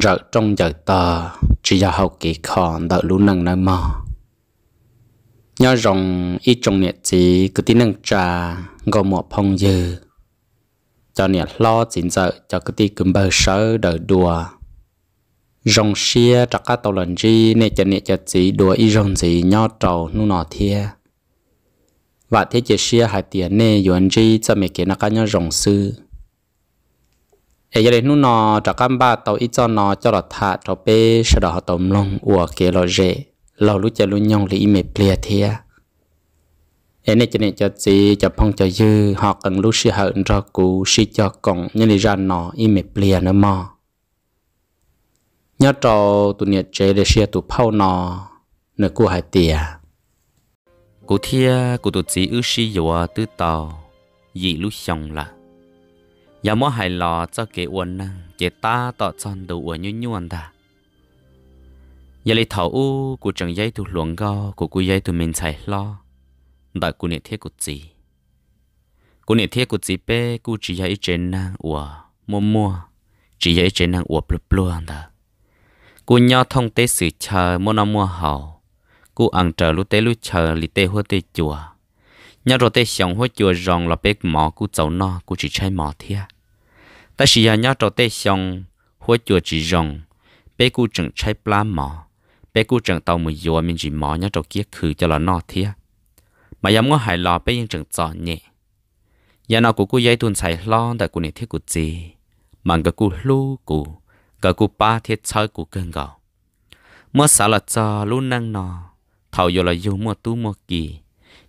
rợ trong giờ tờ, chỉ giờ hậu kỳ khó đợi lũ nâng nơi mò. Nhớ rồng ít trong nhiệt chỉ cứ tin nâng trà gò một phong dư. Cho nhiệt lo chính giờ cho cứ tin cùm bờ sớ đợi đùa. Rồng xia chắc các tàu lần gì nên cho nhiệt cho chỉ đùa ít rồng gì nhớ trầu nu nọ thia. Và thế chỉ xia hai tiền nên yuan gì cho mấy cái nó cá nhớ rồng sư ấy giờ nu nó chắc các ba, tàu ít cho nó cho là thả cho bé sau đó họ tôm lông ủa kia lo dễ lâu lúc cho lúc nhong lý mẹ plea thia em này cho nên cho chị, cho phong cho dư, họ cần lúc sĩ hận cho cụ sĩ cho cổng như lý ra nọ im mệt plea nữa mà. Nhớ cho tụ nhiệt chế để xia tụ phao nọ nửa cụ hải tiề. cụ thia cụ tụ chỉ ư sĩ dùa tư tàu dị lúc xong là giờ mỗi hài lò cho kế uẩn năng kế ta tọt chọn đầu uẩn như nhuận ta giờ lấy thầu u của chẳng dây tu luồng go của cô dây tu mình chạy lo đợi cô niệm thiết của chị cô niệm thiết của chị bé cô chỉ giấy trên năng ủa mua mua. Chỉ giấy trên năng ủa blu anh ta cô nhau thông tế sự chờ, mua nó mua hậu. Cô ăn chờ lúc tế lúc chờ li tế hoa tế chùa. Nhớ rồi tế xong hoa chùa rong là bé mỏ cụ cháu nó, cụ chỉ chơi mỏ thiệt ta chỉ nhớ rồi tế xong hoa chùa chỉ rồng bé cụ chẳng chạy plá mỏ bé cú chẳng tàu mùi dùa mình chỉ mỏ nhau trâu kia khử cho là nọ thía mà yếm ngó hài lò bé yên chẳng trò nhẹ giờ nào của cú dây tuần xài lo tại cú này thiết của gì mà cái cú lu cú cái cú ba thiết chơi cú cơn gạo mua xả là cho luôn năng nọ thầu giờ là dù mua tu mua kỳ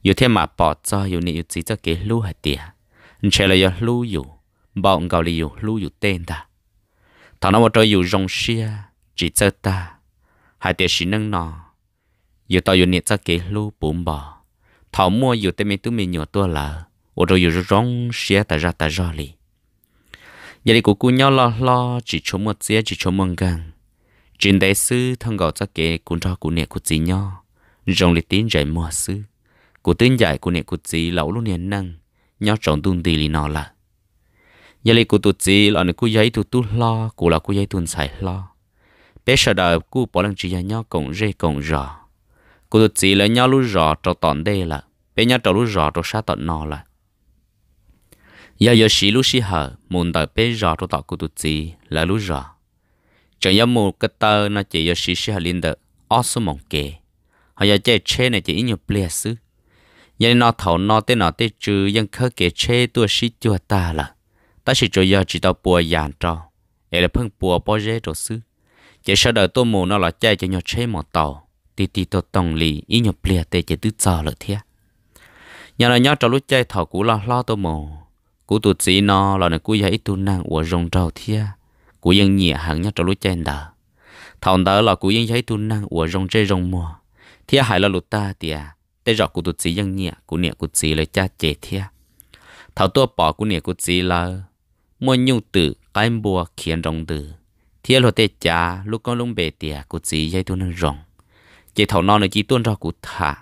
dù thêm mà bỏ cho dù này chỉ cho cái lu hạt tiền chơi là giờ lu dù bảo gạo là dù lưu dù tên ta. Thằng nó một trôi dù rong xia, chỉ cho ta. Hai tiệt sĩ nâng nọ dù tao dù nhiệt cho kế lưu bùm bò. Thảo mua dù tên mình tú mình nhỏ tua lỡ ô rồi dù rong xia ta ra ta ra lì. Giờ đi cụ nhau lo lo, chỉ cho một xia chỉ cho một gang trên đại sư thằng gọi cho kế cũng cho cụ nhiệt cụ gì nhau rong li tín dạy mua sư. Cụ tin dạy cụ nhiệt cụ gì lão luôn nhiệt năng nhau trồng tung tì li nọ là giờ lấy cụ tụt gì là cụ giấy tụt tụt lo cụ là cụ giấy tụt xài lo bé sợ đời cụ bỏ lần chỉ nhau cộng rê cộng rò cụ tụt chỉ là nhau lúc rò cho tọn đây là bé nhau cho lúc rò cho sát tọn nọ là giờ giờ xí lúc xí hở muốn đợi bé rò cho tọt cụ tụt chỉ là lúc rò chẳng giống một cái tờ nó chỉ giờ xí xí hở liên được ở số mỏng kề họ giờ chơi chơi này chỉ nhiều ple xứ giờ nó thầu nó tên nó tên trừ dân khơi kề chơi tua xí chua ta là ta chỉ cho giờ chỉ tao bùa giàn trò. Ấy là phân bùa bao dễ cho xứ. Chỉ sau đợi tôi mù nó là chạy cho nhau chơi một tàu tí tí tôi tổng lì, ý nhau plea tê chỉ tứ thiệt. nhà là nhau trò lúc chơi thầu cũ lo lo tôi mù. Cũ tụt sĩ nó là này cũ giờ ít tu năng của rong trâu thế cũ yên nhẹ hẳn nhau trò lúc chơi đờ thầu đỡ là cũ yên dạy tu năng của rong chơi rong mùa thế hay là lụt ta tiệt tê rõ cũ tụt sĩ yên nhẹ cũ nhẹ cũ sĩ là cha chế thế thầu tôi bỏ cũ nhẹ cũ sĩ là mua nhu tử cái bùa khiến rong tử thiên lo tê cha lúc con lông bể tiệt của chị dây tuôn rong chị thầu non là chỉ tuôn ra cụ thả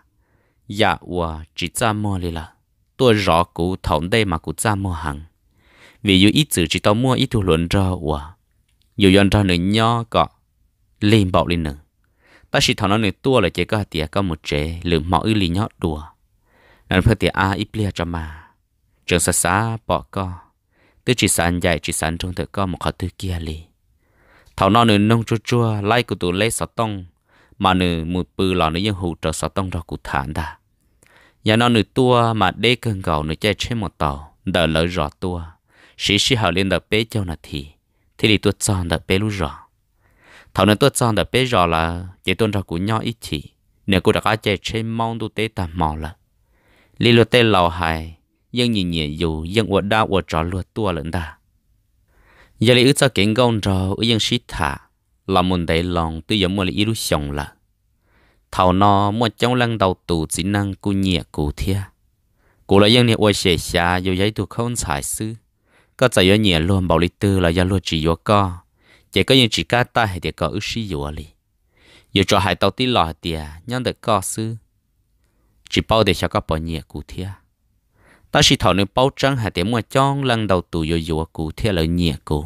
dạ và chỉ cha mua đi là tôi rõ cụ thầu đây mà cụ cha mua hàng vì dù ít chữ chỉ tao mua ít thu luận ra và dù dọn ra nữa nhỏ cọ lên bảo lên nữa ta chỉ thầu non nữa tua. Là chỉ có tiệt có một chế lượng mọi ư lì nhót đùa nên phải tiệt a ít lia cho mà trường xa xa bỏ co tư chỉ sản dạy, chỉ sản trong thời có một khó tư kia lì. Thảo nó nữ nông chua chua, lai của tụ lấy sọt tông. Mà nữ một bự lò nữ dân hụ trợ sọt tông ra cụ thản đà nhà nó nữ tua mà đê cơn gạo nữ chạy trên một tàu, đỡ lỡ rõ tua. Sĩ sĩ hào lên đỡ bế châu là thì thì đi tua tròn đỡ bế lú rõ thảo nữ tua tròn đỡ bế rõ là chỉ tôn ra cụ nhỏ ít chỉ. Nếu cụ đã có chạy trên mong tu tế tạm mò là lý luật tê lào hài dân nhìn nhẹ dù dân uất đa uất trò luôn tua lẫn ta giờ lấy ước cho kiến công rồi ước dân sĩ thả, là muốn đầy lòng tôi giống một là ý lúc là. Thảo nó một trong lăng đầu tù chỉ năng cô nhẹ cô thia. Cô là dân này ôi xẻ xa dù giấy tôi không xài sư có chạy ở nhẹ luôn, bảo lý tư là do luôn chỉ vô co. Chỉ có những chỉ cá ta hay để có ước sĩ vô lý giờ cho hai tàu tí lò tiền nhân được co sư chỉ bao để cho các bọn nhẹ cô thia ta chỉ thảo nên bao trăng hạt tiếng mua chong lần đầu tù yo yo cụ theo lời nhẹ cụ.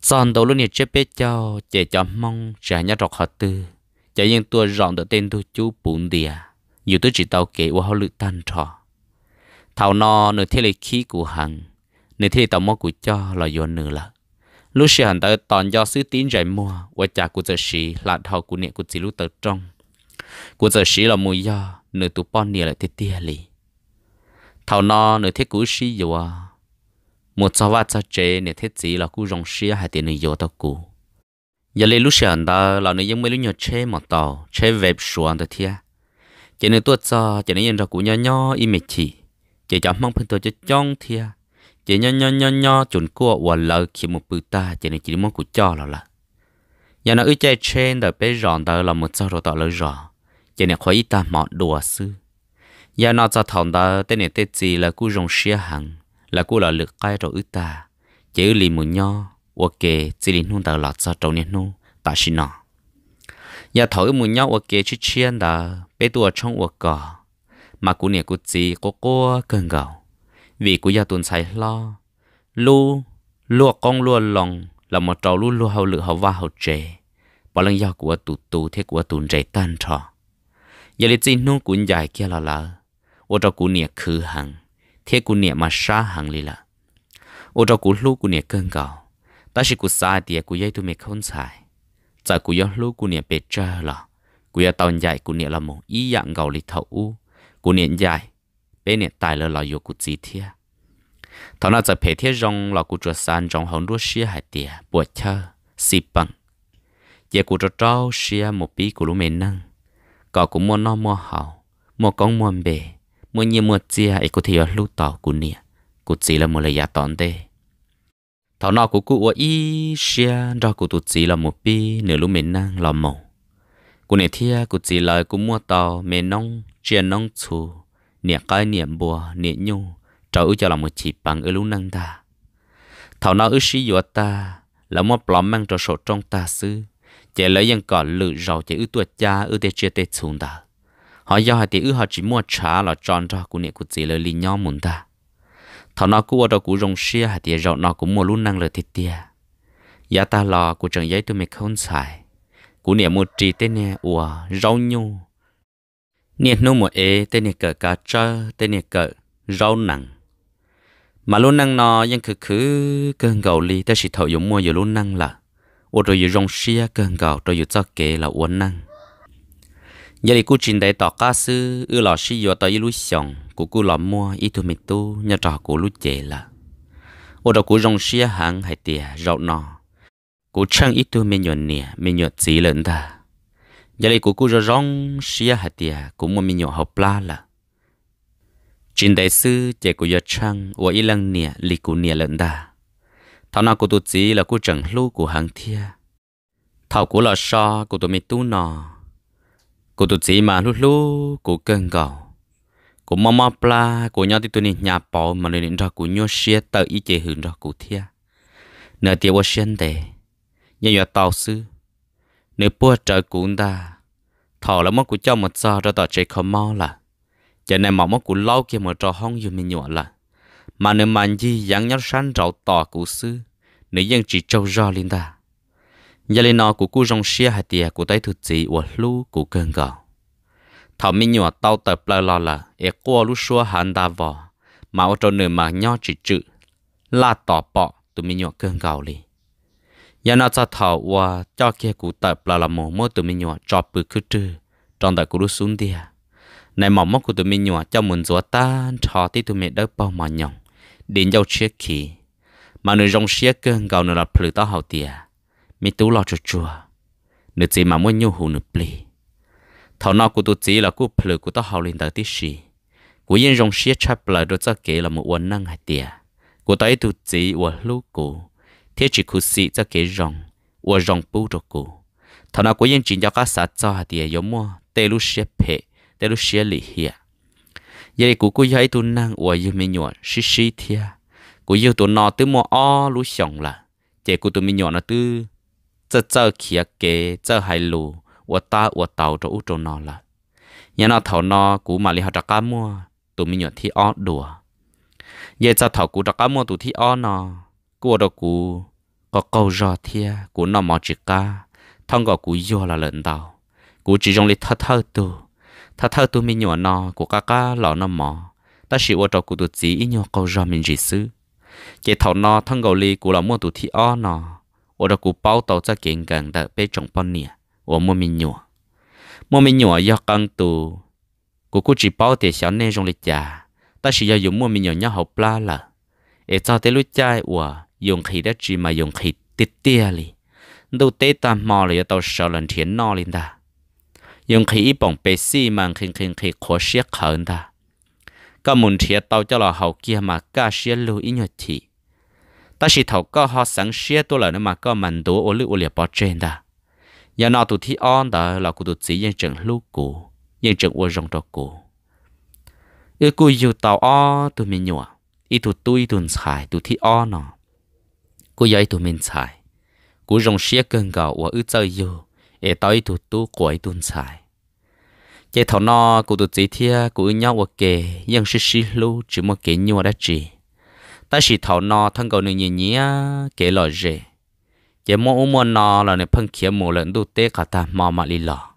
Chọn đầu luôn nhẹ chế bé cho chế cho mong trả nhà trọc họ tư. Chế những tua rộng được tên tôi chú bún địa, dù tôi chỉ tàu kể qua họ lự tan trò thảo no nửa thế lịch khí của hằng. Nửa thế tàu mua của cho là yo nửa là lúc xưa hẳn tới toàn do sứ tín giải mua và trả của giờ sĩ là thảo của nè của chỉ lúc tới trong. Của giờ sĩ là mùi do nửa tụ pon nè lại thế tia lì thảo nó nửa thế cũ sĩ dù à. Một số vắt cho chế nửa thế chỉ là cú rong sĩ hay tiền nửa vô tao cũ giờ lấy lúc sáng đó là nửa giống mấy lúc nhỏ chế một tàu chế về xuống đó thia. Chỉ nửa tuột cho chỉ nửa yên ra cũ nhỏ nhỏ im mệt chỉ chỉ cho mong phân tôi cho chong thia. Chỉ nhỏ nhỏ nhỏ nhỏ chuẩn cua và lỡ khi một bự ta, chỉ nửa chỉ mong cú cho là là giờ nó ư chơi trên đời bé ròn đó là một sao rồi tao lỡ ròn chỉ nửa khỏi ta mọt đùa sư giờ nó cho thằng đó tên này tên gì là cú rong xia hàng là cú là lực cái rồi ư ta. Chỉ ư lì một nhỏ ok chỉ linh nung đó là cho trâu nè nung ta xin nó giờ thổi một nho ok chỉ chiên đó bé tua trong ok mà cú nè cú gì cô cô cần gạo vì cú gia tuần sai lo, lu lu con lu lòng, là một trâu lu lu hậu lự hậu va hậu trẻ bỏ lần giờ của tụ tụ thế của tụn chạy tan trò. Giờ lịch trình nung cũng dài kia là là ô cho cú nè khứ hằng thế cú nè mà xa hằng lì là ô cho cú lú cú nè cơn gạo ta chỉ cú xa tiệt cú dây tụi mẹ không xài giờ cú yếu lú cú nè bể trơ là cú yếu tàu dài cú nè là một ý dạng gạo lì thầu u cú nè dài bé nè tài là là yo cú gì thiệt thằng nào giờ phải thiệt rong là cú cho san rong hồng đua xia hai tiề bùa chơ xì bằng giờ cú cho trâu xia một bí cú lú mẹ năng cậu cũng mua no mua hậu mua con mua bề mua nhiều mua chia, ấy có thể lu tàu của nè cụ chỉ là một lời giả tòn đây thảo nọ của cụ ở ý xia đó cụ tụt chỉ là một bi nửa lúc mình năng làm mồ cụ này thia, cụ chỉ lời cụ mua tàu mẹ nông, chia nông chủ nè cái niệm bùa nè nhu trở cho là một chỉ bằng ở lúc năng ta. Thảo nọ ư sĩ dọa ta, là một plom mang cho sổ trong ta sư chỉ lấy những cỏ lự rau chỉ ư tuột cha ư tê chia tê xuống ta họ do hai tỷ họ chỉ mua trà là tròn ra cụ này cụ chỉ lời li nhau muốn ta. Thằng nó cũng ở đâu cũng rong xia, hạt tiền rau nó cũng mua luôn năng lời thịt tia giá ta lo cụ chẳng giấy tôi mới không xài. Cụ niệm một trì tên nè, ủa, rau nhu. Niệm nô một ế, tên nè cỡ cá trơ, tên nè cỡ rau nặng. Mà luôn năng nó vẫn cứ cứ cơn gầu li ta chỉ thầu dùng mua giờ luôn năng là. Ủa rồi giờ rong xia, cơn gầu rồi giờ cho kể là uốn năng giờ thì cú trình đại tỏ cá sư, ư lò xí tỏ y lúc xong cú cú lò mua ít thu mít tu, nhớ trò cú lúc chế là. Ô đó cú rong xia hàng hay tiề rau nọ cú chăng ít thu mình nhọn nè mình nhọn gì lớn ta giờ thì cú cú rồi rong xia hay tiề cú mua mình nhọn học la là. Trình đại sư, chế cú giờ chăng ô y lăng nè lì cú nè lớn ta thảo nào cú tu chỉ là cú chẳng lu cú hàng thia. Thảo cú lò so cú tu mít tu nọ cô tụt gì mà lúc lúc cô cơn gạo cô mò mò pla, cô nhau thì tụi này nhà bỏ mà nên ra cô nhau xe tờ ý chế hưởng ra cô thia. Nợ tiêu xuyên để nhà nhà tàu sư nếu bữa trời cũng ta thọ là mất của cho một giờ ra tờ chế không mò là. Giờ này mà mất của lâu kia mà cho hong dù mình nhỏ là. Mà nếu mà gì dáng nhau sáng rậu tỏ của sư nếu dân chỉ trâu ra lên ta giờ lên nó của cô rong xia hạt tiề của tay thực chỉ của lu của cơn gạo thảo minh nhỏ tao tập lại lo là e qua lu xua hàn ta vò, mà ở trong nơi mà nhỏ chỉ chữ, la tỏ bọ, tụi mi nhỏ cơn gạo li giờ nó cho thảo và cho kia của tập là là một mỗi tụi mình nhỏ cho bự cứ trừ trong đời của lu xuống đi này mỏng mốc của tụi mi nhỏ cho muốn rửa tan cho tí tụi mi đỡ bao mà nhỏng đến giao chiếc kỳ mà nơi rong xia cơn gạo nữa là phử tao hậu tiề mi tú lo cho chua. Nữ chỉ mà muốn nhu hù nữ bì. Thọ nào của tôi chỉ là của phở của tôi hào lên tới tí gì của yên rong xia chắp lại đôi cho kể là một uốn năng hai tiệt của tôi tôi chỉ uốn lúc của thế chỉ khu sĩ cho kể rong uốn rong bù cho của thọ nào của yên chỉ cho các sát cho hai tiệt giống mua, tê lúc xia phe tê lúc xia lì hiệp vậy của cô thấy tôi năng uốn yêu mi nhọn xí xí thia của yêu tôi nó từ mua o lúc xong là. Chỉ của tôi mình nhọ nó từ 这这起给这海路，我打我倒着乌着那了。nhà nó thầu nó cú mà li họ đặt cá mua tụi mình nhớ thi ó đùa giờ cho thầu cú đặt cá mua tụi thi ó nó cú ở đó cú có câu rõ thia của nó mò chỉ ca thông gọi của vô là lần đầu của chỉ trong lịch thơ thơ tu thơ thơ tu mình nhỏ nó của ca ca lọ nó mò ta chỉ ở trong của tụi chỉ ít nhỏ câu rõ mình chỉ xứ chỉ thầu nó thông gọi li của là mua tụi thi o nó ở trong của bao tàu cho kiện gần đợi bê trồng bao nè ở mua mình nhỏ mua mình nhỏ do căng tu của cô chỉ bao tiền xóa nè trong lịch trả ta chỉ do dùng mua mình nhỏ nhỏ học la là để cho tới lúc chạy của dùng khí đó chỉ mà dùng khí tiết tia li đâu tế tam mò là tao sợ lần thiến no lên ta dùng khí bỏng bê xì mang khinh khinh khí khó xiết khẩn ta có muốn thiệt tao cho là hậu kia mà cả xiết lưu ý nhật thị ta chỉ thầu có họ sẵn xia tôi là nó mà có mình đủ ô lưu ô liệt bỏ trên đó, giờ nó tụi thi on đó là cụ tụt chỉ nhân chừng lúc cũ nhân chừng ô rong cho cũ ư cụ yêu tàu o tụi mình nhọ ít tụi tôi tụi xài tụi thi on nó cụ yêu tụi mình xài. Cụ rong xia cơn gạo và ư chơi yêu ê tới tụi tu quậy tụi xài. Chế thầu nó cụ tụt chỉ thia cụ nhau và kề nhân sĩ sĩ lưu chỉ một cái nhua đã chỉ ta chỉ thảo nọ thằng cầu này nhỉ nhỉ kể lò rể. Chỉ mua mua nọ là này phân kia một lần tu tê cả ta mò mà lì lò.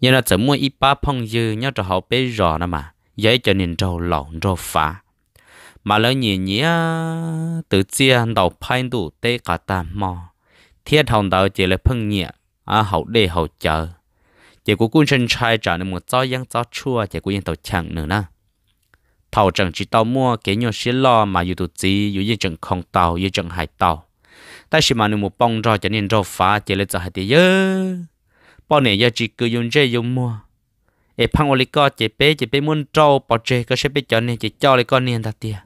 Nhưng là chỉ mua ít ba phong dư, nhớ cho họ bé rò nè mà, giấy cho nên trâu lỏng trâu phá. Mà lỡ nhỉ nhỉ tự chia đầu phai đủ tê cả ta mò. Thiết thòng đầu chỉ là phân nhẹ à hậu đề hậu chờ chỉ của quân sinh trai trả nên một gió giăng gió chua, chỉ của yên tàu chẳng nữa nè thầu chẳng chỉ tàu mua cái nhau xí lo mà yêu tụ gì yêu yên chẳng không tàu yêu chẳng hải tàu. Tại sao mà nên một bông rồi cho nên rau phá, chỉ là cho hai tỷ nhớ bao này giờ chỉ cứ dùng chơi dùng mua. Ê, phăng ô lý co, chỉ bé chỉ bé muốn rau bỏ chơi có sẽ bé cho nên chỉ cho lấy con niên ta tia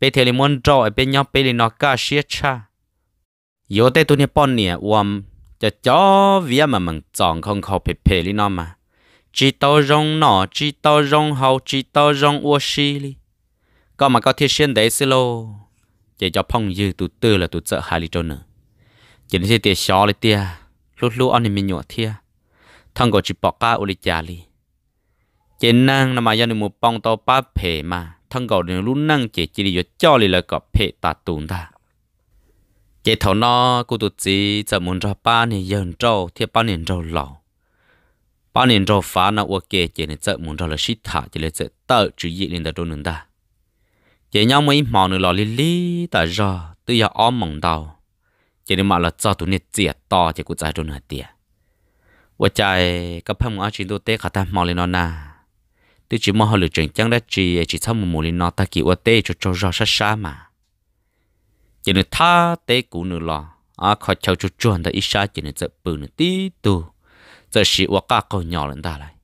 bé thì lấy muốn rau ở bên nhau bé lấy nó cả xía cha. Yếu tê tụi nè bao nè uam cho chó vía mà mình chọn không khâu phê phê li nó mà chỉ tao rong nọ chỉ tao rong hậu chỉ tao rong ua xì li. Có mà có thiết xuyên đấy xí lô. Chỉ cho phong dư tụ tư là tụ sợ hai li trôn nữa. Chỉ nên tiệt xó li tia. Lúc lúc anh mình nhọ thia. Thằng có chỉ bỏ cá u li chả li. Chỉ năng là mà gia đình một bông tao ba phe mà. Thằng có đừng lúc năng chỉ chỉ đi cho li là có phe tạt tùn ta chỉ thầu nó, cô tụ chỉ giờ muốn cho ba này giờ trâu thiết ba này trâu lỏng 八年周发那我给chỉ nên giờ muốn cho là shit thả chỉ là giờ tờ chỉ ý lên đó đâu nữa ta chỉ nhau mấy mò nữa lò li li ta ra tự giờ ôm mong đau chỉ nên mà là cho tụi này chia to chỉ cũng giải đâu nữa tiệt 我在个朋友圈都得看他毛里诺呐，对只毛好了正讲的只只草木木里诺，他给我得就做绕啥啥嘛。chỉ nên tha tế cũ nữa là à khỏi chào chút chuẩn ta ít xa chỉ nên giật bự nữa tí tu Giờ sĩ wa cả cậu nhỏ lên ta lại.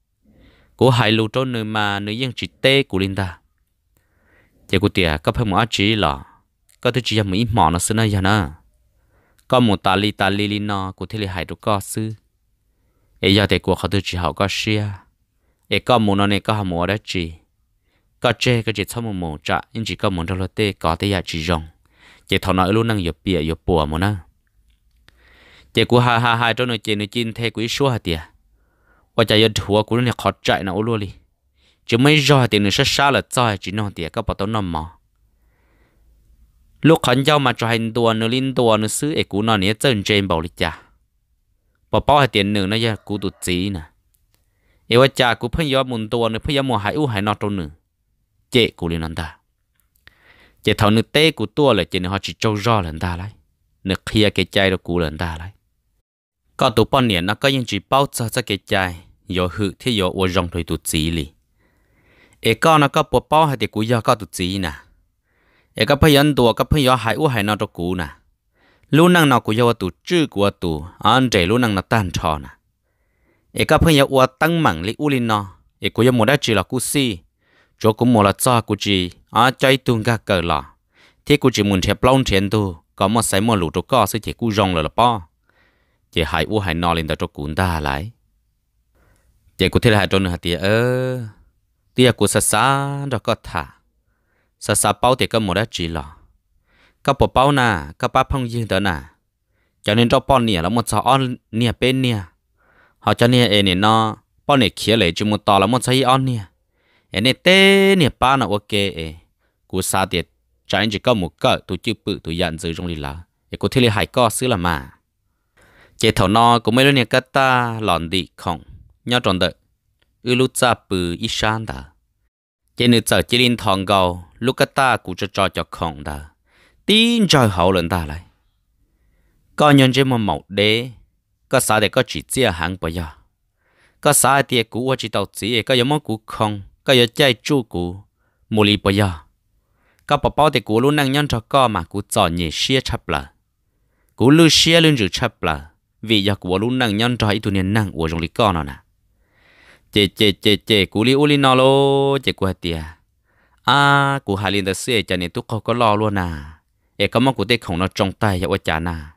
Cố hai lưu trốn nơi mà nơi yên chỉ tê của linh ta. Chỉ cố tiệt có phải một chỉ là có thứ chỉ là một ít mỏ nó xưa nay này nè. Có một ta li ta li li nó cố thể là hai đứa có sư ấy giờ thì cố họ thứ chỉ học có xia. Ấy có một nó này có họ một đó chỉ có chơi có chỉ xong một một trả nhưng chỉ có một trong là tê có thể là chỉ rong chỉ thọ nói luôn năng yết bịa yết bùa mà na chỉ của ha ha ha cho nó chỉ nó chín thế cú số hạt tiệt và chạy yết thua cú nó khó chạy nó luôn đi chứ mấy giờ thì nó sẽ xa là cho chỉ nó tiệt các bạn tao nằm mò. Lúc khẩn giao mà cho hành tua nó linh tua nó xứ ấy của nó nhớ chân trên bảo lịch cha bảo bao hạt tiền nữa nó giờ của tụt gì nè. Eva cha của phơi gió muốn tua nó phơi gió mua hải u hải nọ trâu nữa chế của linh ăn ta chỉ thằng nước té của tua là chỉ họ chỉ trâu ro lần ta lại nước kia cái chai đó của lần ta lại có tụ bọn niên nó có những chỉ bao cho cho cái chai có hư thì có ở rong thôi tụ chỉ li ê, có nó có bộ bao hay thì cũ do có tụ chỉ nè ê, có phải ấn tua có phải có hải u hải nó cho cú nè lúc năng nó cũng do tụ chữ của tụ anh trẻ lúc năng nó tan trò nè ê, có phải có tăng mảng li u linh nó. Ê cũng do một đại chỉ là cú si chỗ cũng một là cho cú chỉ à chạy tung gà cờ lò. Thế cú chỉ muốn theo plong tiền tu, có một sấy một lũ chỗ có sẽ chỉ cô rong là bao chị hai u hai nọ lên đó cho cuốn ta lại. Chị cô thấy hai chỗ nữa thì ơ? Tia cô sa sa đó có thả. Sa sa bao thì có một đất chỉ lọ các bộ bao nà các ba phong dương đó nà. Cho nên cho bao nè là một sao on nè bên nè họ cho nè nè nó, bao nè kia lại chỉ một tò là một sao on nè nè tê nè ba nó ok cú sa tiệt trái chỉ có một cỡ, tôi chữ bự, tôi nhận dưới trong đi là để thể là hải co xứ là mà chế thầu nó cũng mấy đứa nhà cắt ta lòn đi không? Nhau tròn đợi ư lúc ra bự ít sáng đã chế nữ giờ chế linh thòng gầu lúc cái ta cũng cho cho cho không đã tin trời hậu lần ta lại. Có nhân chế một mẫu đế, có sao để có chỉ chia hàng bây giờ có sao thì cũ ở chỉ tàu chỉ, có giống món cũ không, có giống chạy chu cũ, mù lì bây giờ có bảo bảo thì cũ luôn năng nhân cho co mà cũ chọn nhẹ xia chấp là. Cũ lưu xia luôn rửa chấp là vì giờ của luôn năng nhân cho ít tuổi niên năng của trong lý con nó nè. Chê chê chê chê cú li u li nó lô chê cũ hạt tiệt à cú hai liên tới xia cho nên tụi có lo luôn nà, ê có mong cú tê không nó trong tay cho cha nà.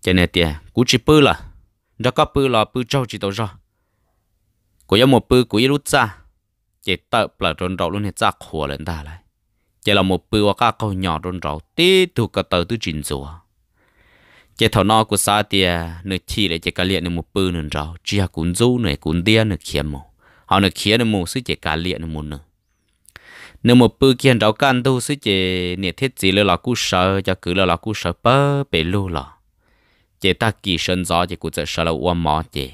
Cho nên tiệt cú chỉ bự là đó có bự là bự trâu chỉ tao rồi cú có một bự cú ít lút ra chê tớ bờ tròn rau luôn hết ra khổ lên ta lại. Chê là một bự và câu nhỏ tròn rau tí thu cả tờ tư chín rùa chế thảo no của sa tia, nửa chi để chế cá liền nửa một bự nửa rau chia à cuốn du nửa cuốn tia nửa khía mồ họ nửa khía nửa mồ sức chế cá liền nửa một nửa. Nửa một bự kia rau can tu sức chế nửa thiết gì lơ là cú sợ cho cứ lơ là cú sợ bơ bể lu lọ chế ta kỳ sơn gió chế cú sợ sợ là uom mỏ chế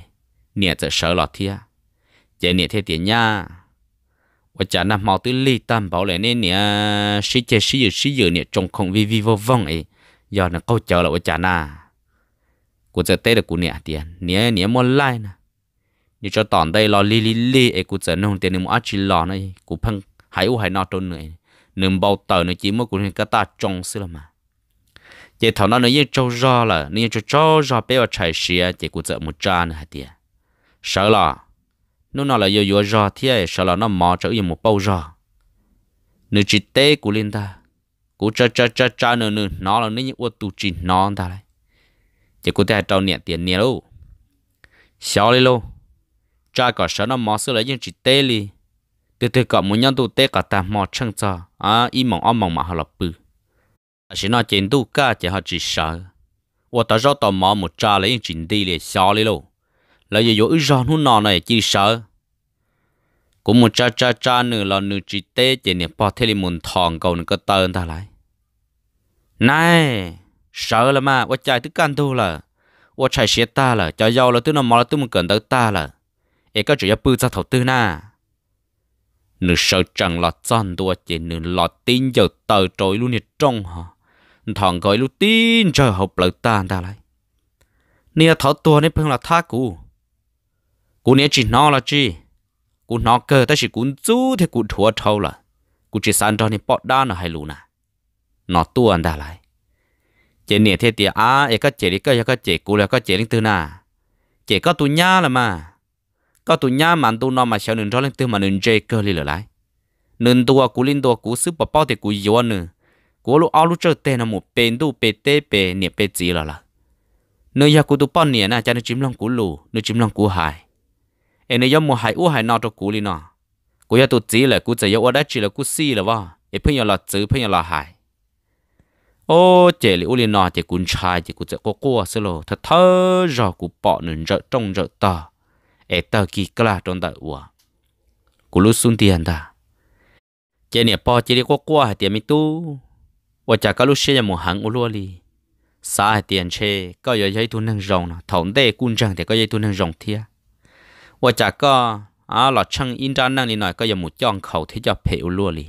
nửa sợ sợ là thia. Chế nửa thiết tiền nha. Và chả nằm mò tới ly tam bảo lại nên nè. Sĩ chế sĩ dự sĩ dự nè trong không vi vi vô vong ấy giờ là câu chờ là của chả na. Của giờ tết là của nè tiền nè nè muốn lại nè. Như cho tòn đây lo li li li ấy của giờ nông tiền nông ăn chỉ lo này của phăng hải u hải nọ trốn này nương bao tờ nó chỉ mới của cái ta trông xí là mà chỉ thảo nó nói như châu gió là như cho châu gió bé ở chạy xìa. Chỉ của giờ một cha nữa tiền sợ là nó nó là yêu yêu gió thì sợ là nó mò chỗ như một bao gió nếu chỉ tê của linh ta cú cha cha cha cha nè nè nó là nếu những ô tu chỉ nó ta này chỉ cú ta trao nhẹ tiền nhẹ luôn xóa đi luôn cha cả sợ nó mò xưa lấy những chỉ tê li từ từ cả muốn nhân tu tê cả ta mò chân cho. À im mong âm mong mà họ lập bự. Chỉ nói chuyện tu cả chỉ họ chỉ sợ. Ô ta rõ tò mò một cha lấy những chỉ đi liền xóa đi luôn lấy giờ dỗ rõ nó nọ này chỉ sợ. Cũng một cha cha cha nữa là nữ chỉ tê chỉ niệm bỏ thế li muốn thòng cầu nữa có tơn ta lại này, sợ là mà 我 chạy tức căn tu là 我 chạy xe ta là, cho giàu là tôi nó mò là tôi muốn cần tới ta là. Ấy có chuyện bự ra thầu tư na. Nữ sợ chẳng là chân đua chỉ nữ là tin giờ tờ trội luôn nhiệt trong hả thằng gọi luôn tin chờ học lợi ta ta lại. Nè thọ tua nè phương là tha cũ. Cũ nè chỉ nó là chi? Cũ nó cơ ta chỉ cú chú thì cú thua thâu là. Cú chỉ san cho nè bỏ đa nó hay lù nè nó tu anh lại. Chế nè thế thì à ấy có chế đi cái có chế cú là có chế linh tư na, chế có tu nhá là mà. Có tu nhá mà tu nó mà sao nên cho linh tư mà nên chế cơ li lại? Nên tu cú linh tu cú sức bà bao thì cú yếu nữa cú lúc ao lúc chơi tên là một bên tu bên tê bên nè bên gì là là nơi nhà cú tu bao nè na cho nên chim lòng cú lù nơi chim lòng cú hài em nơi yếm mua hai u hai nọ cho cú li nọ cú ya tu chỉ là cú chỉ ở đây chỉ là cú si là vợ em phải nhớ là chữ phải nhớ là hài ô chế li u li nọ chế cún chai chế cún chế cô cô xí lô. Thật thơ rò cú bỏ nền rợ trong rợ tờ. Ế tờ là trong tờ ua cú lúc xuống tiền ta chế nè bỏ chế đi cô cô hay tiền mi tu. Và chả cá lúc xe nhà hàng u lô li xa hay tiền chê, có giờ giấy tu nâng rồng nọ thòng tê cún chẳng thì có giấy tu nâng rồng thia. Và chả có à lọ chăng in ra nâng giờ một chọn khẩu thế cho phê u lô li